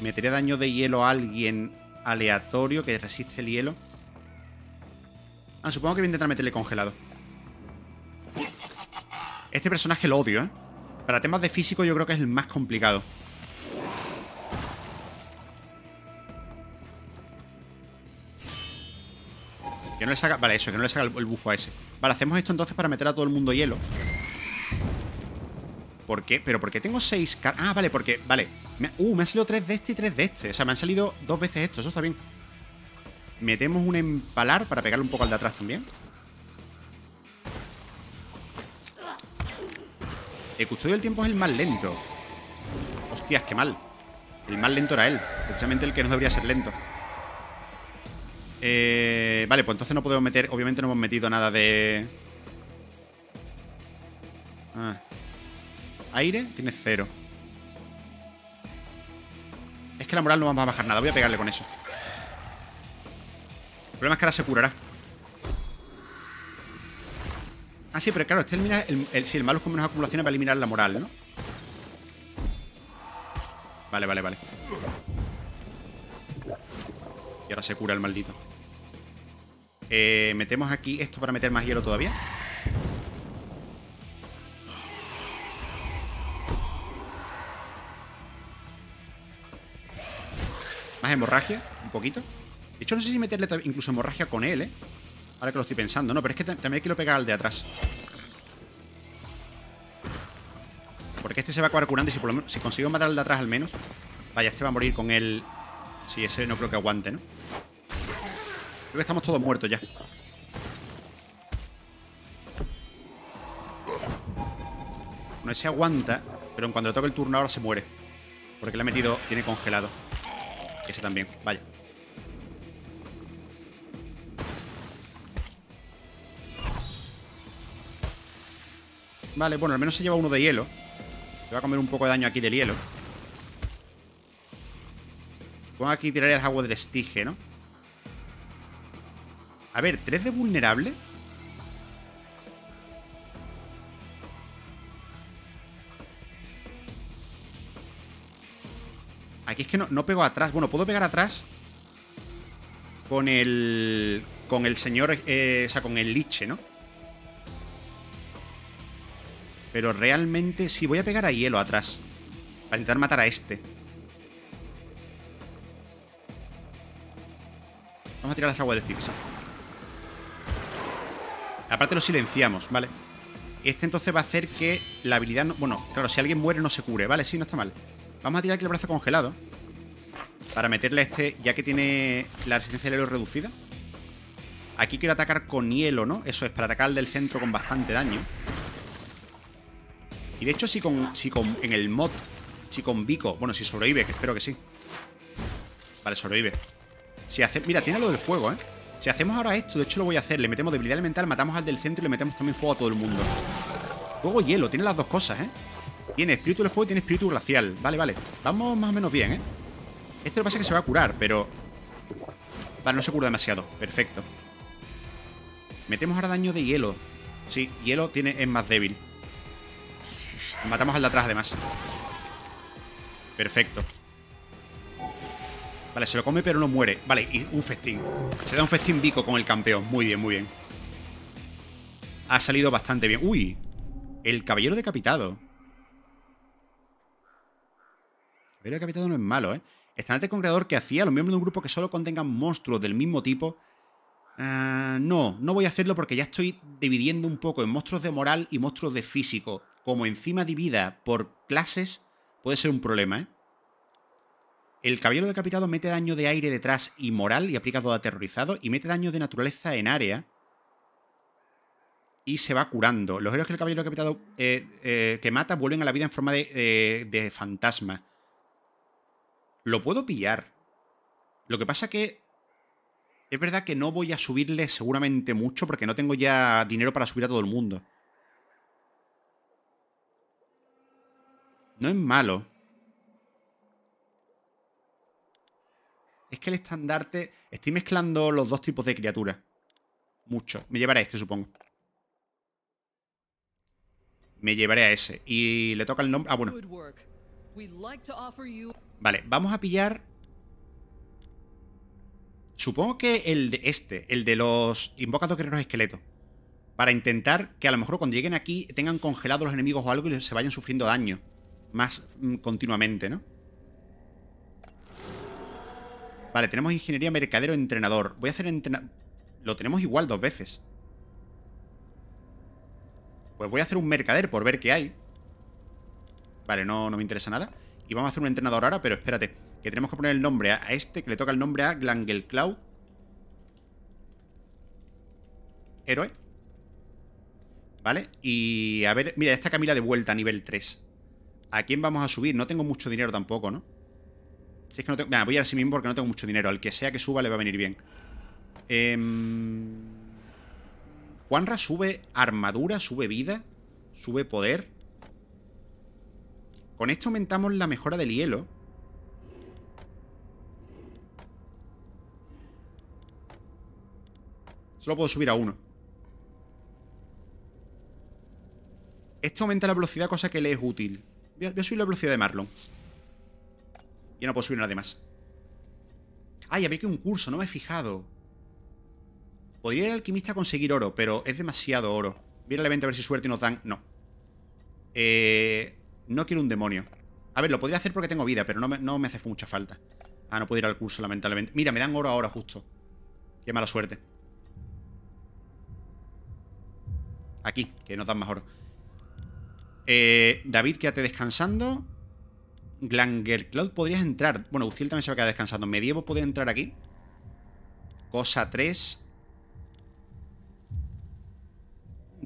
Metería daño de hielo a alguien aleatorio que resiste el hielo. Ah, supongo que voy a intentar meterle congelado. Este personaje lo odio, ¿eh? Para temas de físico yo creo que es el más complicado. Que no le saca... Vale, eso, que no le saca el, bufo a ese. Vale, hacemos esto entonces para meter a todo el mundo hielo. ¿Por qué? ¿Pero por qué tengo seis. Ah, vale, porque... Vale. Uh, me han salido tres de este y tres de este. O sea, me han salido dos veces esto. Eso está bien. Metemos un empalar para pegarle un poco al de atrás también. El custodio del tiempo es el más lento. Hostias, qué mal. El más lento era él. Precisamente el que no debería ser lento. Eh, vale, pues entonces no podemos meter... Obviamente no hemos metido nada de... Ah. Aire tiene cero. Es que la moral no vamos a bajar nada. Voy a pegarle con eso. El problema es que ahora se curará. Ah, sí, pero claro, este elimina el, el, si el malo con menos acumulaciones va a eliminar la moral, ¿no? Vale, vale, vale. Y ahora se cura el maldito. Eh, metemos aquí esto para meter más hielo todavía. Más hemorragia, un poquito. De hecho, no sé si meterle incluso hemorragia con él, ¿eh? Ahora que lo estoy pensando. No, pero es que también quiero pegar al de atrás. Porque este se va a acabar curando y si, por lo menos, si consigo matar al de atrás al menos... Vaya, este va a morir con el... Sí, ese no creo que aguante, ¿no? Creo que estamos todos muertos ya. Bueno, ese aguanta, pero en cuanto le toque el turno ahora se muere. Porque le ha metido... Tiene congelado. Ese también, vaya. Vale, bueno, al menos se lleva uno de hielo. Se va a comer un poco de daño aquí del hielo. Supongo que aquí tiraría el agua del estige, ¿no? A ver, ¿tres de vulnerable? Aquí es que no, no pego atrás. Bueno, puedo pegar atrás con el... Con el señor... Eh, o sea, con el liche, ¿no? Pero realmente sí, voy a pegar a hielo atrás. Para intentar matar a este. Vamos a tirar las aguas de Sticks. Aparte lo silenciamos, ¿vale? Este entonces va a hacer que la habilidad... Bueno, claro, si alguien muere no se cure, ¿vale? Sí, no está mal. Vamos a tirar aquí el brazo congelado. Para meterle este, ya que tiene la resistencia de hielo reducida. Aquí quiero atacar con hielo, ¿no? Eso es, para atacar al del centro con bastante daño. Y de hecho, si con, si con en el mod, si con Vico, bueno, si sobrevive, que espero que sí. Vale, sobrevive. Si hace, mira, tiene lo del fuego, ¿eh? Si hacemos ahora esto, de hecho lo voy a hacer, le metemos debilidad elemental, matamos al del centro y le metemos también fuego a todo el mundo. Fuego y hielo, tiene las dos cosas, ¿eh? Tiene espíritu de fuego y tiene espíritu glacial. Vale, vale. Vamos más o menos bien, ¿eh? Este lo que pasa es que se va a curar, pero... Vale, no se cura demasiado. Perfecto. Metemos ahora daño de hielo. Sí, hielo tiene, es más débil. Matamos al de atrás, además. Perfecto. Vale, se lo come pero no muere. Vale, y un festín. Se da un festín bico con el campeón. Muy bien, muy bien. Ha salido bastante bien. ¡Uy! El caballero decapitado. El caballero decapitado no es malo, ¿eh? Estandarte con creador que hacía los miembros de un grupo que solo contengan monstruos del mismo tipo. Ah, no, no voy a hacerlo porque ya estoy dividiendo un poco en monstruos de moral y monstruos de físico. Como encima divida por clases, puede ser un problema, ¿eh? El caballero decapitado mete daño de aire detrás y moral y aplica todo aterrorizado. Y mete daño de naturaleza en área. Y se va curando. Los héroes que el caballero decapitado eh, eh, que mata vuelven a la vida en forma de, de fantasma. Lo puedo pillar. Lo que pasa que... Es verdad que no voy a subirle seguramente mucho porque no tengo ya dinero para subir a todo el mundo. No es malo. Es que el estandarte... Estoy mezclando los dos tipos de criaturas. Mucho. Me llevaré a este, supongo. Me llevaré a ese. Y le toca el nombre... Ah, bueno. Vale, vamos a pillar... Supongo que el de este, el de los invocados guerreros esqueletos. Para intentar que a lo mejor cuando lleguen aquí tengan congelados los enemigos o algo y se vayan sufriendo daño. Más mm, continuamente, ¿no? Vale, tenemos ingeniería mercadero entrenador. Voy a hacer entrenador... Lo tenemos igual dos veces. Pues voy a hacer un mercader por ver qué hay. Vale, no, no me interesa nada. Y vamos a hacer un entrenador ahora, pero espérate. Que tenemos que poner el nombre a, este, que le toca el nombre a Cloud. Héroe. ¿Vale? Y a ver, mira, esta Camila de vuelta a nivel 3. ¿A quién vamos a subir? No tengo mucho dinero tampoco, ¿no? Si es que no tengo... voy a ir así mismo porque no tengo mucho dinero. Al que sea que suba le va a venir bien. Eh... Juanra sube armadura, sube vida, sube poder. Con esto aumentamos la mejora del hielo. Solo puedo subir a uno. Esto aumenta la velocidad, cosa que le es útil. Voy a, subir la velocidad de Marlon. Y no puedo subir nada más. Ay, había que un curso, no me he fijado. Podría ir al alquimista a conseguir oro, pero es demasiado oro. Viene al evento a ver si suerte nos dan... No. Eh, no quiero un demonio. A ver, lo podría hacer porque tengo vida, pero no me, no me hace mucha falta. Ah, no puedo ir al curso, lamentablemente. Mira, me dan oro ahora justo. Qué mala suerte. Aquí, que nos dan más oro. Eh, David, quédate descansando. Cloud, podrías entrar. Bueno, Uciel también se va a quedar descansando. Medievo podría entrar aquí. Cosa 3.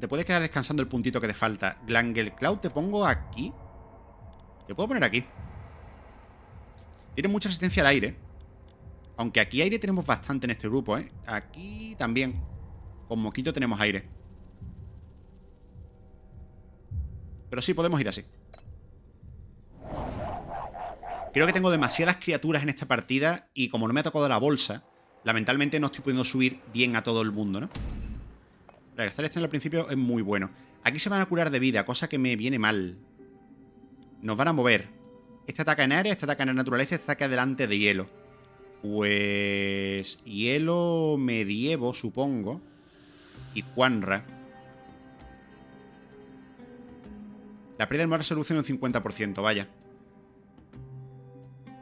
Te puedes quedar descansando el puntito que te falta. Cloud, te pongo aquí. Te puedo poner aquí. Tiene mucha resistencia al aire. Aunque aquí aire tenemos bastante en este grupo, ¿eh? Aquí también. Con Moquito tenemos aire. Pero sí, podemos ir así. Creo que tengo demasiadas criaturas en esta partida y como no me ha tocado la bolsa, lamentablemente no estoy pudiendo subir bien a todo el mundo, ¿no? El celeste al principio es muy bueno. Aquí se van a curar de vida, cosa que me viene mal. Nos van a mover. Este ataca en área, este ataca en naturaleza, este ataca delante de hielo. Pues... Hielo medievo, supongo. Y Juanra. La pérdida de moral se reduce en un 50%, vaya.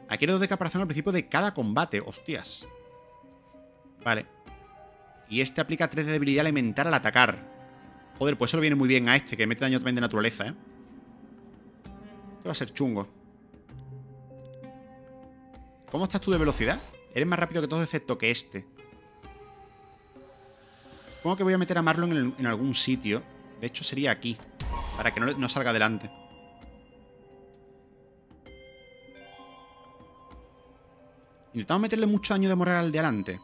Hay dos de caparación al principio de cada combate, hostias. Vale. Y este aplica 3 de debilidad elemental al atacar. Joder, pues eso le viene muy bien a este, que mete daño también de naturaleza, ¿eh? Va a ser chungo. ¿Cómo estás tú de velocidad? Eres más rápido que todos excepto que este. Supongo que voy a meter a Marlon en, algún sitio. De hecho, sería aquí. Para que no, no salga adelante. Intentamos meterle mucho daño de moral al de adelante.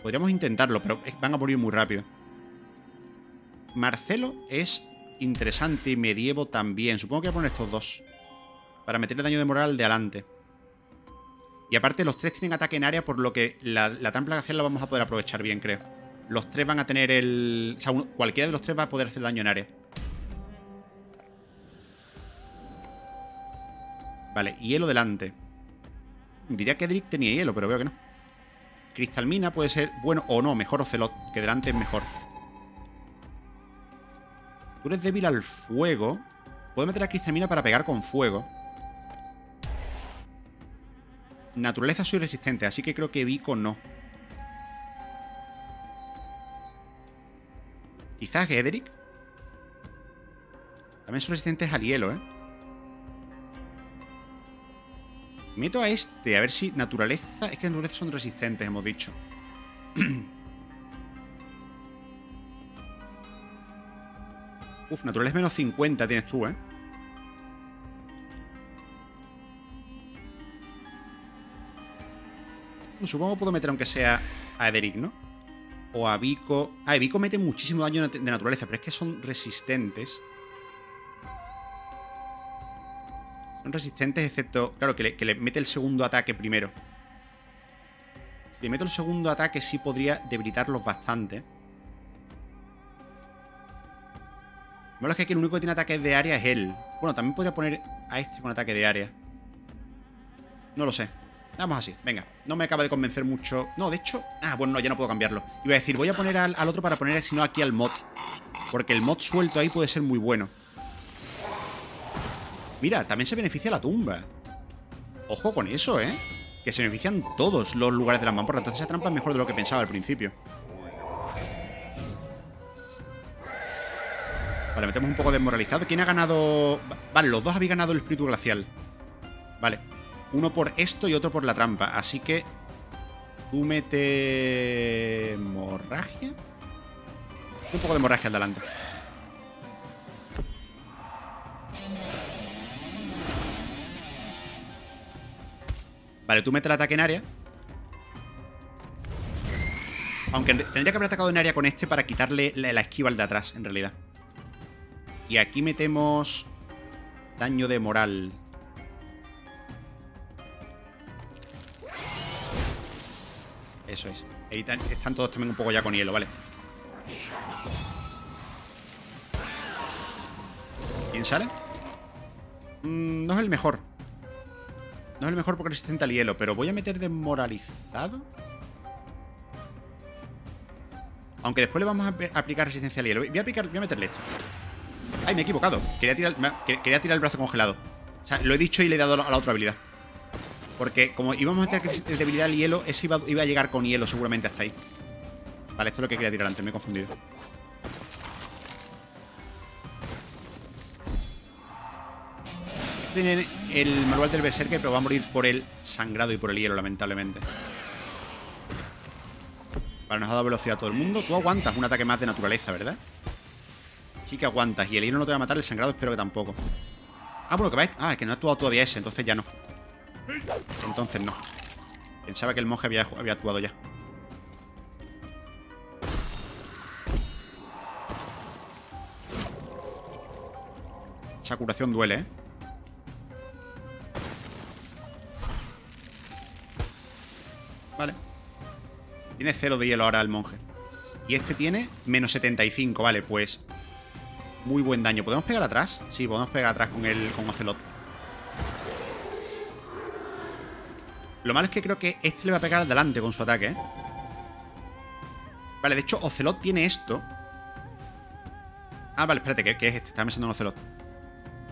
Podríamos intentarlo, pero van a morir muy rápido. Marcelo es interesante y medievo también. Supongo que voy a poner estos dos. Para meterle daño de moral al de adelante. Y aparte los tres tienen ataque en área, por lo que la, la trampla glacial la vamos a poder aprovechar bien, creo. Los tres van a tener el... O sea, cualquiera de los tres va a poder hacer daño en área. Vale, hielo delante. Diría que Edric tenía hielo, pero veo que no. Cristalmina puede ser bueno o no, mejor Ocelot, que delante es mejor. Tú eres débil al fuego. Puedo meter a Cristalmina para pegar con fuego. Naturaleza soy resistente, así que creo que Vico no. Quizás Edric. También son resistentes al hielo, ¿eh? Meto a este, a ver si naturaleza... Es que naturaleza son resistentes, hemos dicho. (clears throat) Uf, naturaleza menos 50 tienes tú, ¿eh? Supongo que puedo meter aunque sea a Ederic, ¿no? O a Vico. Ah, Vico mete muchísimo daño de naturaleza, pero es que son resistentes. Son resistentes, excepto... Claro, que le, que le mete el segundo ataque primero. Si le meto el segundo ataque, sí podría debilitarlos bastante. Lo malo es que aquí el único que tiene ataques de área es él. Bueno, también podría poner a este con ataque de área. No lo sé. Vamos así, venga. No me acaba de convencer mucho. No, de hecho... Ah, bueno, no, ya no puedo cambiarlo. Iba a decir, voy a poner al, al otro para poner, si no, aquí al mod. Porque el mod suelto ahí puede ser muy bueno. Mira, también se beneficia la tumba. Ojo con eso, ¿eh? Que se benefician todos los lugares de la mamporra. Entonces esa trampa es mejor de lo que pensaba al principio. Vale, metemos un poco desmoralizado. ¿Quién ha ganado...? Vale, los dos habéis ganado el espíritu glacial. Vale. Uno por esto y otro por la trampa. Así que... Tú mete... ¿Hemorragia? Un poco de hemorragia al delante. Vale, tú metes el ataque en área. Aunque tendría que haber atacado en área con este para quitarle la, esquiva al de atrás, en realidad. Y aquí metemos daño de moral. Eso es. están todos también un poco ya con hielo, ¿vale? ¿Quién sale? Mm, no es el mejor. No es el mejor porque resistente al hielo, pero voy a meter desmoralizado. Aunque después le vamos a aplicar resistencia al hielo. Voy a, aplicar, voy a meterle esto. Ay, me he equivocado. Quería tirar, quería tirar el brazo congelado. O sea, lo he dicho y le he dado a la otra habilidad. Porque como íbamos a meter debilidad al hielo, ese iba, iba a llegar con hielo seguramente hasta ahí. Vale, esto es lo que quería tirar antes, me he confundido. tiene el manual del Berserker, pero va a morir por el sangrado y por el hielo, lamentablemente. Vale, nos ha dado velocidad a todo el mundo. Tú aguantas un ataque más de naturaleza, ¿verdad? Sí que aguantas. Y el hielo no te va a matar, el sangrado espero que tampoco. Ah, bueno, que va Ah, que no ha actuado todavía ese, entonces ya no. Entonces no. Pensaba que el monje había actuado ya. Esa curación duele, ¿eh? Vale. Tiene cero de hielo ahora el monje. Y este tiene menos 75, vale, pues... Muy buen daño. ¿Podemos pegar atrás? Sí, podemos pegar atrás con el con Ocelot. Lo malo es que creo que este le va a pegar adelante con su ataque, ¿eh? Vale, de hecho, Ocelot tiene esto. Ah, vale, espérate, ¿qué, es este? Está pensando en Ocelot.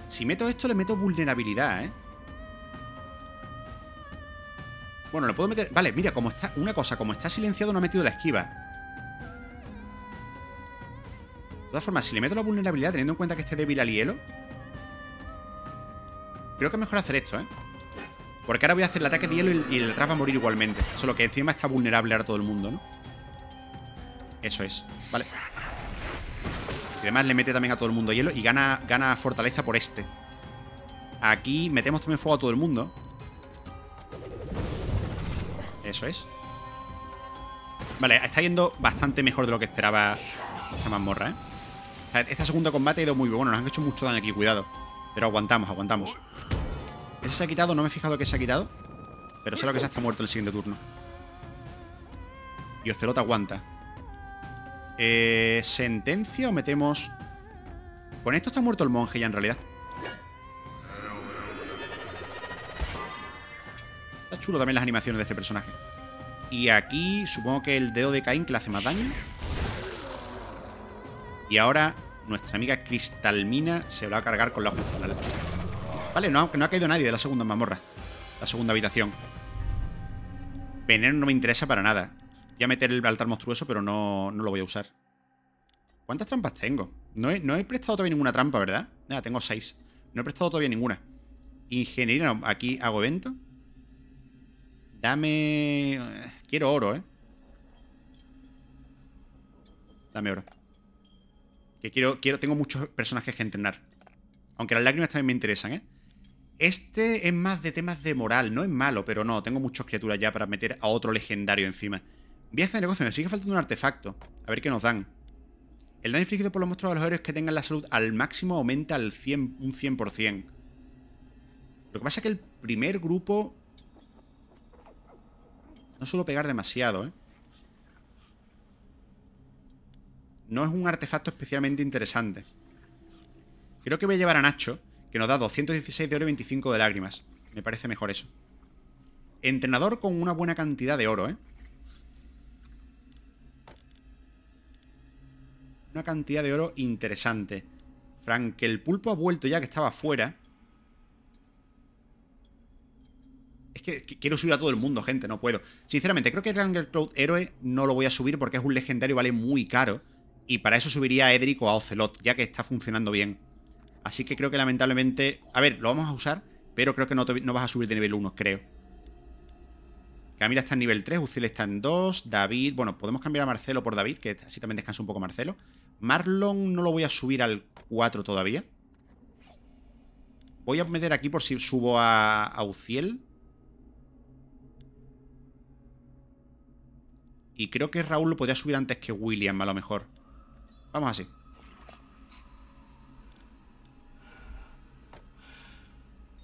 Si meto esto, le meto vulnerabilidad, ¿eh? Bueno, lo puedo meter... Vale, mira, como está... Una cosa, como está silenciado no ha metido la esquiva. Todas formas, si le meto la vulnerabilidad teniendo en cuenta que esté débil al hielo... Creo que es mejor hacer esto, ¿eh? Porque ahora voy a hacer el ataque de hielo y, el atrás va a morir igualmente. Solo que encima está vulnerable ahora todo el mundo, ¿no? Eso es. Vale. Y además le mete también a todo el mundo hielo y gana, gana fortaleza por este. Aquí metemos también fuego a todo el mundo. Eso es. Vale, está yendo bastante mejor de lo que esperaba esta mazmorra, ¿eh? Esta segunda combate ha ido muy bueno. Nos han hecho mucho daño aquí, cuidado. Pero aguantamos, aguantamos. Ese se ha quitado, no me he fijado que se ha quitado. Pero sé lo que se está muerto en el siguiente turno. Y Ocelot aguanta. Eh, ¿Sentencia o metemos...? Con esto está muerto el monje ya, en realidad. chulo también las animaciones de este personaje. Y aquí supongo que el dedo de Caín que le hace más daño. Y ahora nuestra amiga Cristalmina se va a cargar con la justa. Vale, no, no ha caído nadie de la segunda mamorra. La segunda habitación. Veneno no me interesa para nada. Voy a meter el altar monstruoso, pero no, no lo voy a usar. ¿Cuántas trampas tengo? No he, no he prestado todavía ninguna trampa, ¿verdad? Nada, tengo seis. No he prestado todavía ninguna. Ingeniería, aquí hago evento. Dame... Quiero oro, ¿eh? Dame oro. Que quiero, quiero... Tengo muchos personajes que entrenar. Aunque las lágrimas también me interesan, ¿eh? Este es más de temas de moral. No es malo, pero no. Tengo muchas criaturas ya para meter a otro legendario encima. Viaje de negocio. Me sigue faltando un artefacto. A ver qué nos dan. El daño infligido por los monstruos a los héroes que tengan la salud al máximo aumenta al 100, un 100%. Lo que pasa es que el primer grupo... No suelo pegar demasiado, ¿eh? No es un artefacto especialmente interesante. Creo que voy a llevar a Nacho, que nos da 216 de oro y 25 de lágrimas. Me parece mejor eso. Entrenador con una buena cantidad de oro, ¿eh? Una cantidad de oro interesante. Frank, el pulpo ha vuelto ya que estaba fuera. Es que, quiero subir a todo el mundo, gente, no puedo. Sinceramente, creo que el Cloud Héroe no lo voy a subir porque es un legendario, vale muy caro. Y para eso subiría a Edric o a Ocelot, ya que está funcionando bien. Así que creo que lamentablemente... A ver, lo vamos a usar, pero creo que no, no vas a subir de nivel 1, creo. Camila está en nivel 3, Uciel está en 2, David... Bueno, podemos cambiar a Marcelo por David, que así también descansa un poco Marcelo. Marlon no lo voy a subir al 4 todavía. Voy a meter aquí por si subo a, a Uciel. Y creo que Raúl lo podría subir antes que William, a lo mejor. Vamos así.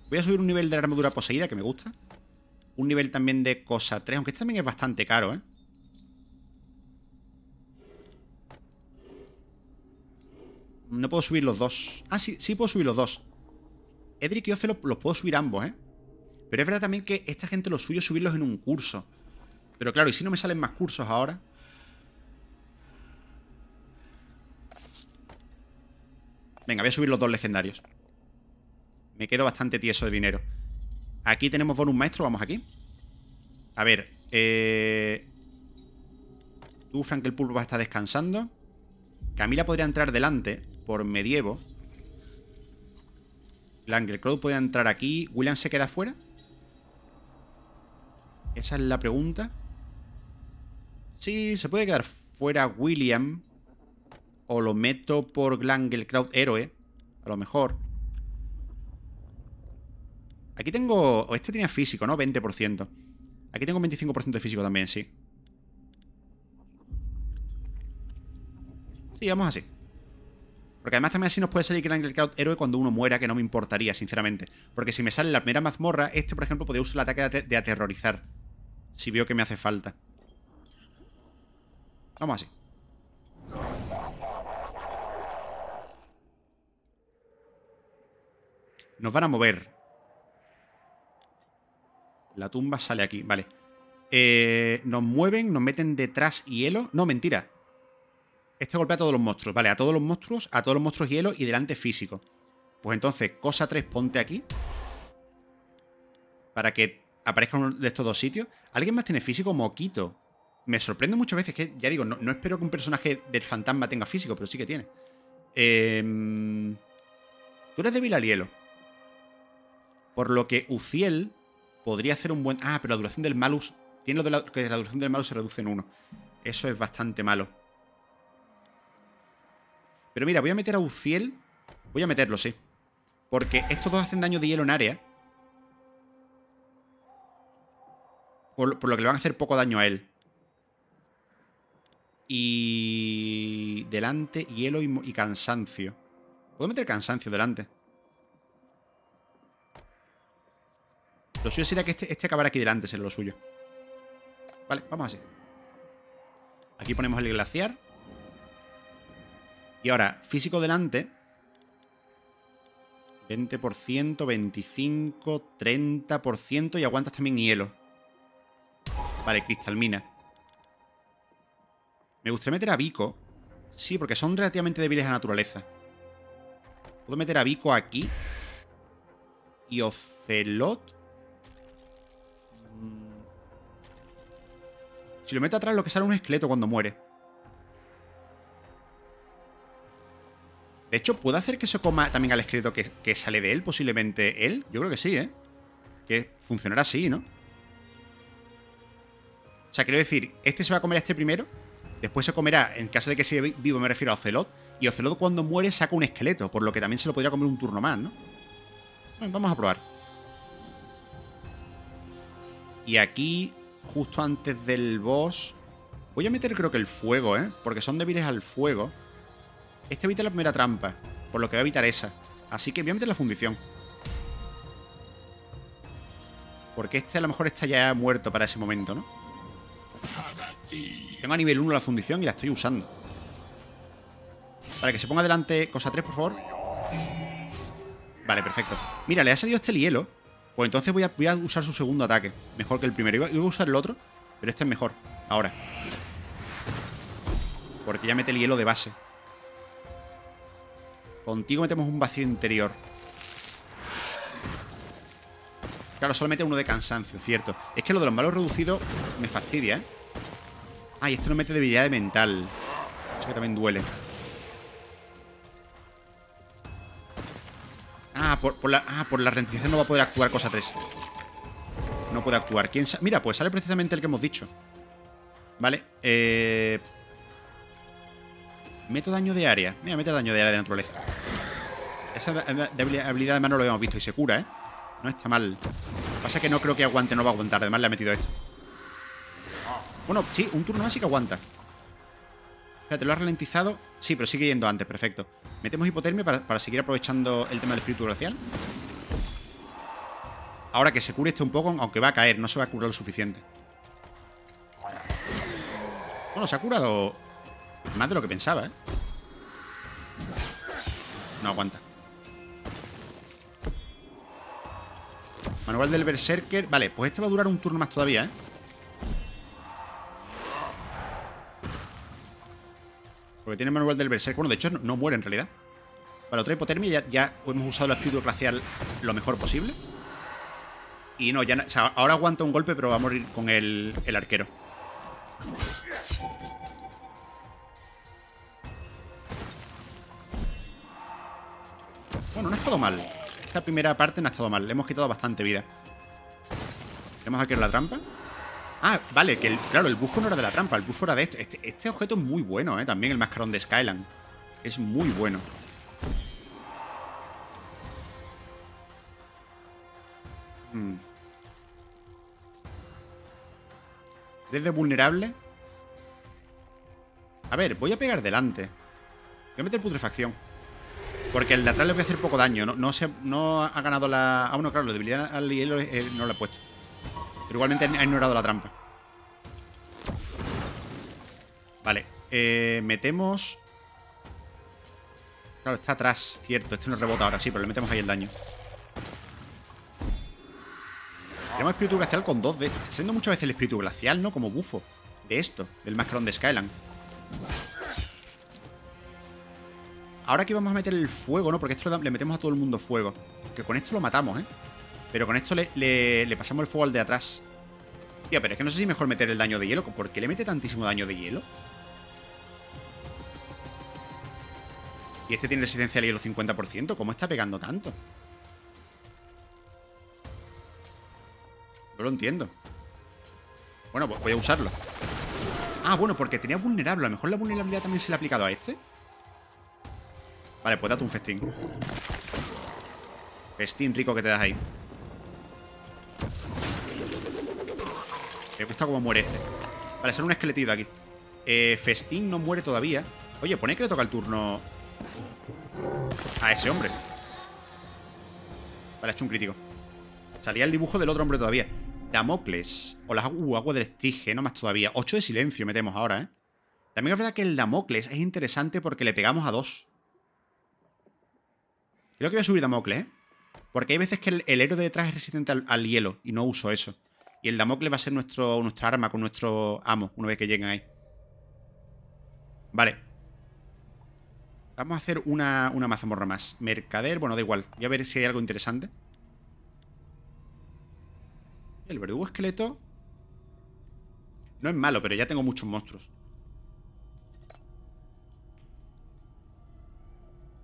Voy a subir un nivel de armadura poseída, que me gusta. Un nivel también de cosa 3, aunque este también es bastante caro, ¿eh? No puedo subir los dos. Ah, sí, sí puedo subir los dos. Edric y Ocelo los puedo subir ambos, ¿eh? Pero es verdad también que esta gente lo suyo es subirlos en un curso. Pero claro, ¿y si no me salen más cursos ahora? Venga, voy a subir los dos legendarios. Me quedo bastante tieso de dinero. Aquí tenemos bonus maestro, vamos aquí. A ver, eh... Tú, Frank, el pulpo va a estar descansando. Camila podría entrar delante por medievo. Crowd podría entrar aquí. ¿William se queda fuera? Esa es la pregunta. Sí, se puede quedar fuera William. O lo meto por Crowd héroe. A lo mejor. Aquí tengo... Este tenía físico, ¿no? 20%. Aquí tengo 25% de físico también, sí. Sí, vamos así. Porque además también así nos puede salir Crowd héroe cuando uno muera, que no me importaría, sinceramente. Porque si me sale la primera mazmorra, este, por ejemplo, podría usar el ataque de aterrorizar. Si veo que me hace falta. Vamos así. Nos van a mover. La tumba sale aquí, vale. Eh, nos mueven, nos meten detrás hielo. No, mentira. Este golpea a todos los monstruos. Vale, a todos los monstruos, a todos los monstruos hielo y delante físico. Pues entonces, cosa 3, ponte aquí. Para que aparezca uno de estos dos sitios. ¿Alguien más tiene físico? Moquito. Me sorprende muchas veces que, ya digo, no, espero que un personaje del fantasma tenga físico, pero sí que tiene. Em, tú eres débil al hielo. Por lo que Uciel podría hacer un buen... Ah, pero la duración del malus... Tiene lo de la... que la duración del malus se reduce en uno. Eso es bastante malo. Pero mira, voy a meter a Uciel. Voy a meterlo, sí. Porque estos dos hacen daño de hielo en área. Por, lo que le van a hacer poco daño a él. Y... Delante, hielo y, cansancio. Puedo meter cansancio delante. Lo suyo sería que este, este acabara aquí delante, sería lo suyo. Vale, vamos así. Aquí ponemos el glaciar. Y ahora, físico delante. 20%, 25%, 30% y aguantas también hielo. Vale, cristalmina. Me gustaría meter a Vico. Sí, porque son relativamente débiles a naturaleza. Puedo meter a Vico aquí. Y Ocelot. Si lo meto atrás, lo que sale es un esqueleto cuando muere. De hecho, ¿puedo hacer que se coma también al esqueleto que, sale de él? Posiblemente él. Yo creo que sí, ¿eh? Que funcionará así, ¿no? O sea, quiero decir, este se va a comer a este primero. Después se comerá, en caso de que sea vivo, me refiero a Ocelot. Y Ocelot cuando muere saca un esqueleto, por lo que también se lo podría comer un turno más, ¿no? Bueno, vamos a probar. Y aquí, justo antes del boss... Voy a meter creo que el fuego, ¿eh? Porque son débiles al fuego. Este evita la primera trampa, por lo que va a evitar esa. Así que voy a meter la fundición. Porque este a lo mejor está ya muerto para ese momento, ¿no? Tengo a nivel 1 la fundición y la estoy usando. Para que se ponga delante cosa 3, por favor. Vale, perfecto. Mira, le ha salido este hielo. Pues entonces voy a, usar su segundo ataque. Mejor que el primero. Iba, a usar el otro, pero este es mejor. Ahora. Porque ya mete el hielo de base. Contigo metemos un vacío interior. Claro, solo mete uno de cansancio, cierto. Es que lo de los malos reducidos me fastidia, ¿eh? Ah, y este no mete debilidad de mental. Eso que también duele. Ah por, la, ah, por la rentización no va a poder actuar cosa 3. No puede actuar. ¿Quién Mira, pues sale precisamente el que hemos dicho. Vale. Eh... Meto daño de área. Mira, mete daño de área de naturaleza. Esa habilidad de mano lo hemos visto y se cura, ¿eh? No está mal. Pasa que no creo que aguante, no va a aguantar. Además le ha metido esto. Bueno, sí, un turno más sí que aguanta. Te ¿lo has ralentizado? Sí, pero sigue yendo antes, perfecto. Metemos hipotermia para, para seguir aprovechando el tema del espíritu glacial. Ahora que se cure esto un poco, aunque va a caer, no se va a curar lo suficiente. Bueno, se ha curado más de lo que pensaba, ¿eh? No aguanta. Manual del Berserker. Vale, pues este va a durar un turno más todavía, ¿eh? Porque tiene manual del Berserker. Bueno, de hecho, no, muere en realidad. Para otra hipotermia ya, hemos usado el espíritu glacial lo mejor posible. Y no, ya... Ahora aguanta un golpe, pero va a morir con el, el arquero. Bueno, no ha estado mal. Esta primera parte no ha estado mal. Le hemos quitado bastante vida. Tenemos aquí la trampa. Ah, vale, que claro, el bufo no era de la trampa, el bufo era de esto. Este, este objeto es muy bueno, ¿eh? También el mascarón de Skyland. Es muy bueno. Hmm. ¿Eres de vulnerable? A ver, voy a pegar delante. Voy a meter putrefacción. Porque el de atrás le voy a hacer poco daño. No, se, no ha ganado la... Ah, bueno, claro, la debilidad al hielo eh, no lo he puesto. Pero igualmente ha ignorado la trampa. Vale. Eh, metemos... Claro, está atrás, cierto. Este no rebota ahora, sí, pero le metemos ahí el daño. Tenemos espíritu glacial con dos de... Está siendo muchas veces el espíritu glacial, ¿no? Como bufo. De esto, del mascarón de Skyland. Ahora aquí vamos a meter el fuego, ¿no? Porque esto le metemos a todo el mundo fuego. Que con esto lo matamos, ¿eh? Pero con esto le, pasamos el fuego al de atrás. Tío, pero es que no sé si mejor meter el daño de hielo. ¿Por qué le mete tantísimo daño de hielo? Y este tiene resistencia al hielo 50%. ¿Cómo está pegando tanto? No lo entiendo. Bueno, pues voy a usarlo. Ah, bueno, porque tenía vulnerable. A lo mejor la vulnerabilidad también se le ha aplicado a este. Vale, pues date un festín. Festín rico que te das ahí. Me gusta cómo muere este. Vale, ser un esqueletito aquí. Eh, festín no muere todavía. Oye, pone que le toca el turno a ese hombre. Vale, ha hecho un crítico. Salía el dibujo del otro hombre todavía. Damocles. O la uh, agua del estige, no más todavía. 8 de silencio metemos ahora, ¿eh? También es verdad que el Damocles es interesante porque le pegamos a dos. Creo que voy a subir Damocles, ¿eh? Porque hay veces que el, héroe de detrás es resistente al, hielo y no uso eso. Y el Damocles va a ser nuestro, nuestra arma con nuestro amo una vez que lleguen ahí. Vale. Vamos a hacer una, una mazamorra más. Mercader, bueno, da igual. Voy a ver si hay algo interesante. El verdugo esqueleto no es malo, pero ya tengo muchos monstruos.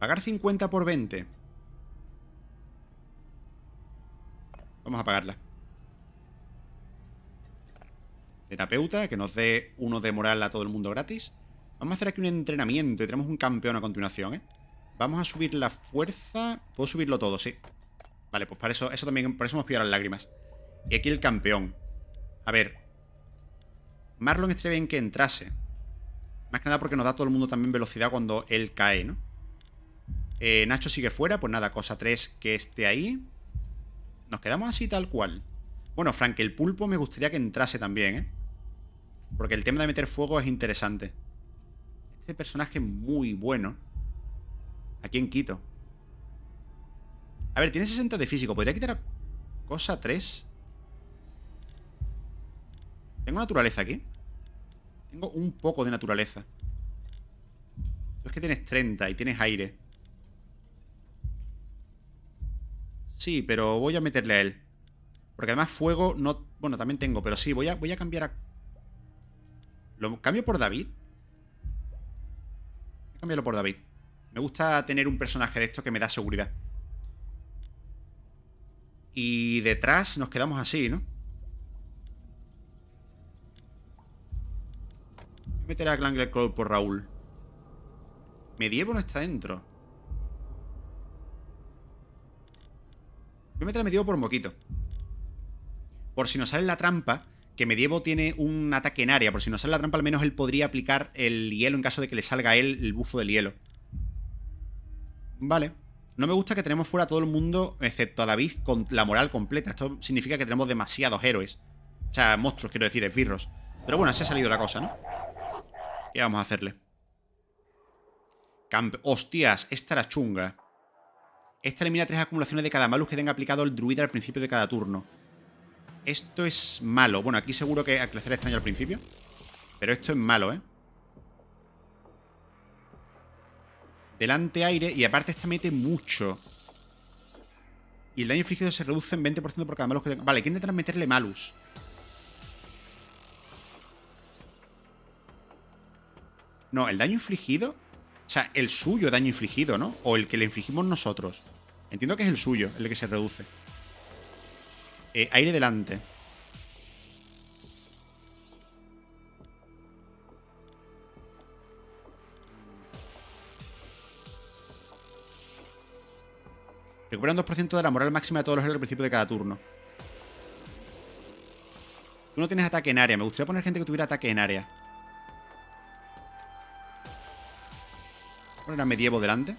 Pagar 50 por 20. Vamos a pagarla. Terapeuta, que nos dé uno de moral a todo el mundo gratis. Vamos a hacer aquí un entrenamiento y tenemos un campeón a continuación, ¿eh? Vamos a subir la fuerza. Puedo subirlo todo, sí. Vale, pues para eso, eso también, por eso hemos pillado las lágrimas. Y aquí el campeón. A ver. Marlon estaría bien que entrase. Más que nada porque nos da todo el mundo también velocidad cuando él cae, ¿no? Eh, Nacho sigue fuera, pues nada, cosa 3 que esté ahí. Nos quedamos así tal cual. Bueno, Frank, el pulpo me gustaría que entrase también, ¿eh? Porque el tema de meter fuego es interesante. Este personaje es muy bueno. Aquí en Quito. A ver, tiene 60 de físico. ¿Podría quitar a cosa 3? ¿Tengo naturaleza aquí? Tengo un poco de naturaleza. Tú es que tienes 30 y tienes aire. Sí, pero voy a meterle a él. Porque además fuego no... Bueno, también tengo, pero sí, voy a, voy a cambiar a... ¿Lo cambio por David? Cambiarlo por David. Me gusta tener un personaje de esto que me da seguridad. Y detrás nos quedamos así, ¿no? Voy a meter a Glangler Cloud por Raúl. Medievo no está dentro. Voy a meter a Medievo por Moquito. Por si nos sale la trampa, que Medievo tiene un ataque en área. Por si nos sale la trampa, al menos él podría aplicar el hielo en caso de que le salga a él el bufo del hielo. Vale. No me gusta que tenemos fuera todo el mundo, excepto a David, con la moral completa. Esto significa que tenemos demasiados héroes. O sea, monstruos, quiero decir, esbirros. Pero bueno, así ha salido la cosa, ¿no? ¿Qué vamos a hacerle? Camp Hostias, esta era chunga. Esta elimina tres acumulaciones de cada malus que tenga aplicado el druida al principio de cada turno. Esto es malo. Bueno, aquí seguro que crecer extraño al principio. Pero esto es malo, ¿eh? Delante aire y aparte este mete mucho. Y el daño infligido se reduce en 20% por cada malus que tenga. Vale, ¿quién intentar meterle malus? No, el daño infligido o sea, el suyo daño infligido, ¿no? O el que le infligimos nosotros. Entiendo que es el suyo, el que se reduce. Eh, aire delante. Recupera un 2% de la moral máxima de todos los héroes al principio de cada turno. Tú no tienes ataque en área. Me gustaría poner gente que tuviera ataque en área. Poner a medievo delante.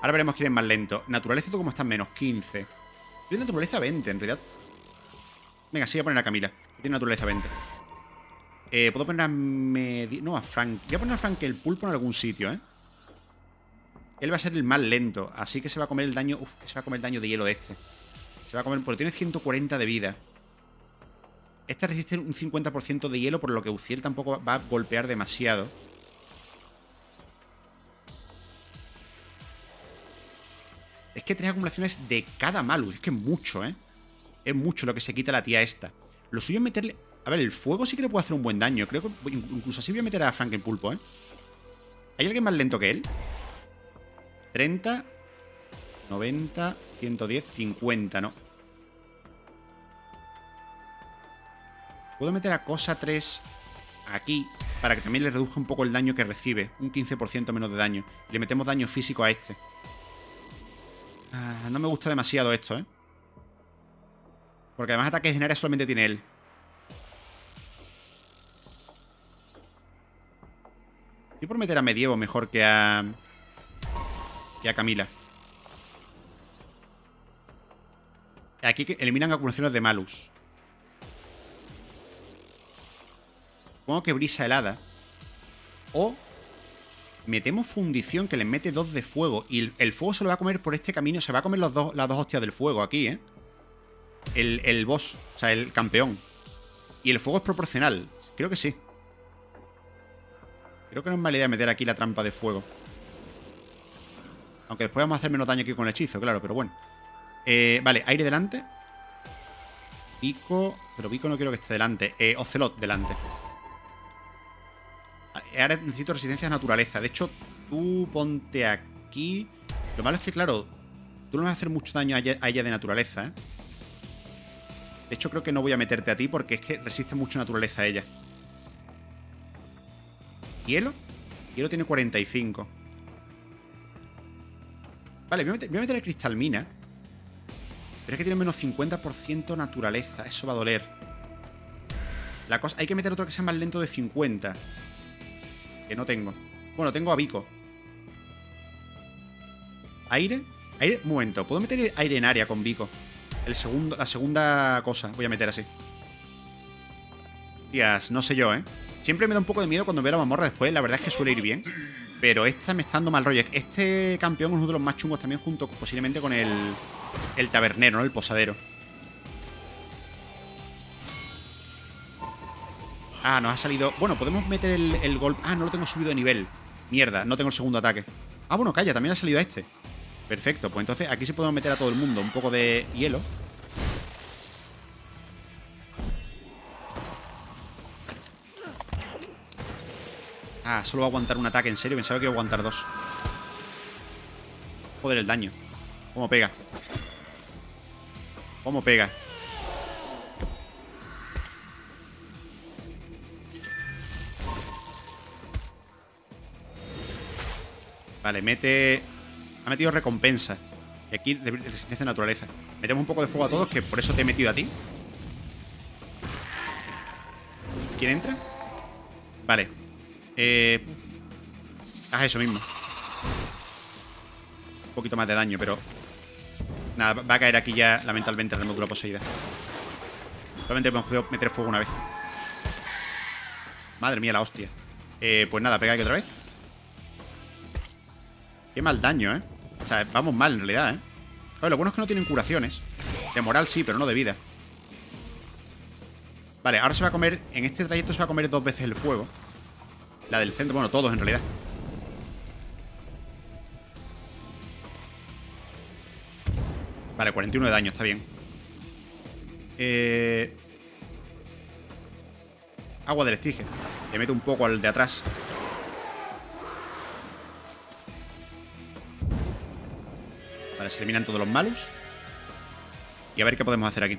Ahora veremos quién es más lento. Naturaleza, ¿tú cómo estás? Menos 15. Tiene naturaleza 20, en realidad. Venga, sí, voy a poner a Camila. Tiene naturaleza 20. Eh, Puedo poner a... No, a Frank. Voy a poner a Frank el pulpo en algún sitio, ¿eh? Él va a ser el más lento. Así que se va a comer el daño... Uf, que se va a comer el daño de hielo de este. Se va a comer... Porque tiene 140 de vida. Este resiste un 50% de hielo, por lo que Uciel tampoco va a golpear demasiado. Que tres acumulaciones de cada malus. Es que es mucho, ¿eh? Es mucho lo que se quita la tía esta. Lo suyo es meterle... A ver, el fuego sí que le puede hacer un buen daño. Creo que incluso así voy a meter a Frank pulpo, ¿eh? ¿Hay alguien más lento que él? 30, 90, 110, 50, ¿no? Puedo meter a cosa 3 aquí para que también le reduzca un poco el daño que recibe. Un 15% menos de daño. Le metemos daño físico a este. Ah, no me gusta demasiado esto, ¿eh? Porque además ataques en área solamente tiene él. Estoy por meter a Medievo mejor que a... Que a Camila. Aquí eliminan acumulaciones de Malus. Supongo que brisa helada. O metemos fundición que le mete dos de fuego y el, fuego se lo va a comer por este camino. Se va a comer los dos, las dos hostias del fuego aquí, ¿eh? el, el boss, o sea, el campeón. Y el fuego es proporcional. Creo que sí. Creo que no es mala idea meter aquí la trampa de fuego. Aunque después vamos a hacer menos daño aquí con el hechizo, claro, pero bueno. Eh, vale, aire delante. Pico. Pero Pico no quiero que esté delante. Eh, Ocelot delante. Ahora necesito resistencia a naturaleza. De hecho, tú ponte aquí. Lo malo es que, claro, tú no vas a hacer mucho daño a ella, de naturaleza, ¿eh? De hecho, creo que no voy a meterte a ti porque es que resiste mucho naturaleza a ella. ¿Hielo? Hielo tiene 45. Vale, voy a meter, voy a meter el cristal mina. Pero es que tiene menos 50% naturaleza. Eso va a doler. La cosa, hay que meter otro que sea más lento de 50. Que no tengo. Bueno, tengo a Vico. ¿Aire? Aire, un momento. ¿Puedo meter aire en área con Vico? El segundo, la segunda cosa voy a meter así. Hostias, no sé yo, ¿eh? Siempre me da un poco de miedo cuando veo la mamorra después. La verdad es que suele ir bien. Pero esta me está dando mal rollo. Este campeón es uno de los más chungos también junto posiblemente con el el tabernero, ¿no? El posadero. Ah, nos ha salido... Bueno, podemos meter el, golpe... Ah, no lo tengo subido de nivel. Mierda, no tengo el segundo ataque. Ah, bueno, calla, también ha salido este. Perfecto, pues entonces aquí sí podemos meter a todo el mundo un poco de hielo. Ah, solo va a aguantar un ataque, en serio. Pensaba que iba a aguantar dos. Joder, el daño. ¿Cómo pega? ¿Cómo pega? Vale, mete... Ha metido recompensa. Y aquí resistencia a naturaleza. Metemos un poco de fuego a todos, que por eso te he metido a ti. ¿Quién entra? Vale. Eh... Haz eso mismo. Un poquito más de daño, pero Nada, va a caer aquí ya, lamentablemente, la armadura poseída. Solamente hemos podido meter fuego una vez. Madre mía, la hostia. Eh, pues nada, pega aquí otra vez. Qué mal daño, ¿eh? O sea, vamos mal en realidad, ¿eh? lo bueno es que no tienen curaciones. De moral sí, pero no de vida. Vale, ahora se va a comer... En este trayecto se va a comer dos veces el fuego. La del centro, bueno, todos en realidad. Vale, 41 de daño, está bien. Eh... Agua del estige. Le meto un poco al de atrás. Se eliminan todos los malos. Y a ver qué podemos hacer aquí.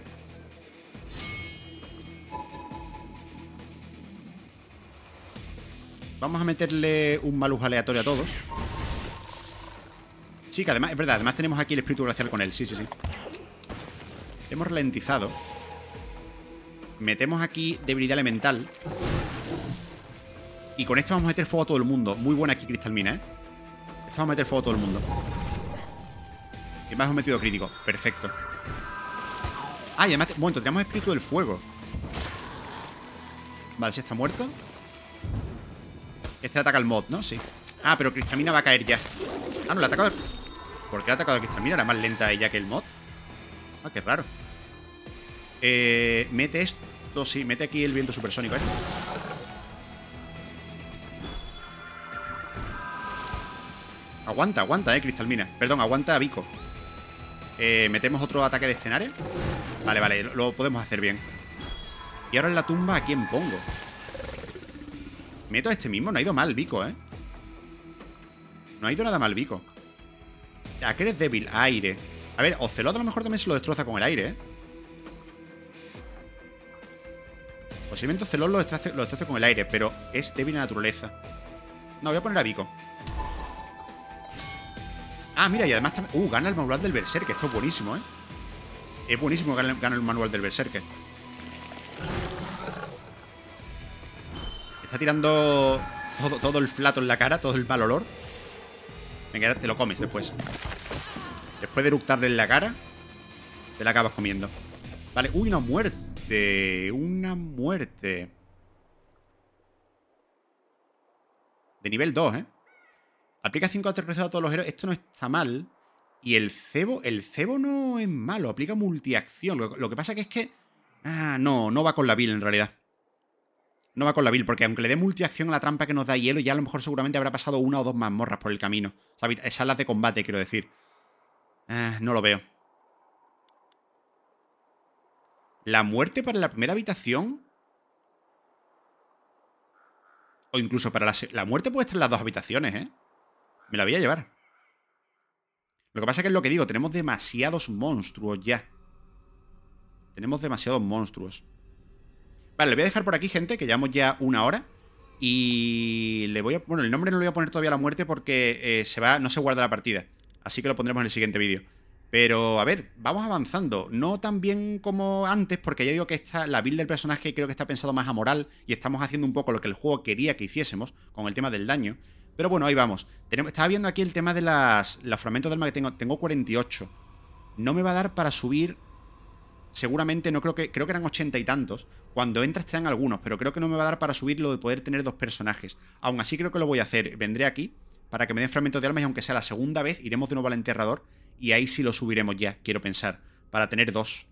Vamos a meterle un malus aleatorio a todos. Sí, que además, es verdad, además tenemos aquí el espíritu glacial con él. Sí, sí, sí. Hemos ralentizado. Metemos aquí debilidad elemental. Y con esto vamos a meter fuego a todo el mundo. Muy buena aquí Cristalmina, ¿eh? Esto vamos a meter fuego a todo el mundo. Y más hemos metido crítico. Perfecto. Ah, y además... Bueno, tenemos espíritu del fuego. Vale, si está muerto. Este ataca al mod, ¿no? Sí. Ah, pero Cristalmina va a caer ya. Ah, no, le ha atacado... ¿Por qué ha atacado a Cristalmina? ¿Era más lenta ella que el mod? Ah, qué raro. Eh, mete esto, sí, mete aquí el viento supersónico, ¿eh? Aguanta, aguanta, eh, Cristalmina. Perdón, aguanta a Vico. Eh, metemos otro ataque de escenario. Vale, vale, lo podemos hacer bien. Y ahora en la tumba, ¿a quién pongo? Meto a este mismo, no ha ido mal Vico, ¿eh? No ha ido nada mal Vico. ¿A qué eres débil? Aire. A ver, Ocelot a lo mejor también se lo destroza con el aire, ¿eh? Posiblemente Ocelot lo destroce, lo destroce con el aire, pero es débil en naturaleza. No, voy a poner a Vico. Ah, mira, y además también... Uh, gana el manual del Berserker. Esto es buenísimo, ¿eh? Es buenísimo que gane el manual del Berserker. Está tirando todo, todo el flato en la cara, todo el mal olor. Venga, te lo comes después. Después de eructarle en la cara, te la acabas comiendo. Vale, uy, una muerte. Una muerte. De nivel 2, ¿eh? Aplica 5 aterrizados a todos los héroes. Esto no está mal. Y el cebo, el cebo no es malo, aplica multiacción. Lo, que pasa que es que... Ah, no, no va con la build en realidad. No va con la build, porque aunque le dé multiacción a la trampa que nos da hielo, ya a lo mejor seguramente habrá pasado una o dos mazmorras por el camino. O sea, esas las de combate, quiero decir. Ah, no lo veo. La muerte para la primera habitación. O incluso para la, la muerte puede estar en las dos habitaciones, ¿eh? Me la voy a llevar. Lo que pasa es que es lo que digo, tenemos demasiados monstruos ya. Tenemos demasiados monstruos. Vale, le voy a dejar por aquí, gente, que llevamos ya una hora. Y le voy a... Bueno, el nombre no le voy a poner todavía a la muerte porque eh, se va, no se guarda la partida. Así que lo pondremos en el siguiente vídeo. Pero, a ver, vamos avanzando. No tan bien como antes, porque ya digo que esta, la build del personaje creo que está pensado más a moral y estamos haciendo un poco lo que el juego quería que hiciésemos con el tema del daño. Pero bueno, ahí vamos. estaba viendo aquí el tema de las, los fragmentos del alma que tengo. Tengo 48. No me va a dar para subir... Seguramente no creo que... Creo que eran 80 y tantos. Cuando entras te dan algunos, pero creo que no me va a dar para subir lo de poder tener dos personajes. Aún así creo que lo voy a hacer. Vendré aquí para que me den fragmentos de alma y aunque sea la segunda vez, iremos de nuevo al enterrador y ahí sí lo subiremos ya, quiero pensar, para tener dos.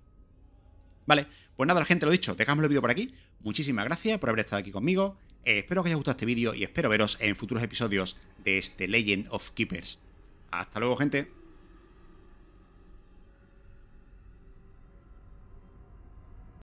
Vale, pues nada, la gente, lo dicho, dejamos el vídeo por aquí. Muchísimas gracias por haber estado aquí conmigo. Eh, espero que os haya gustado este vídeo y espero veros en futuros episodios de este Legend of Keepers. Hasta luego, gente.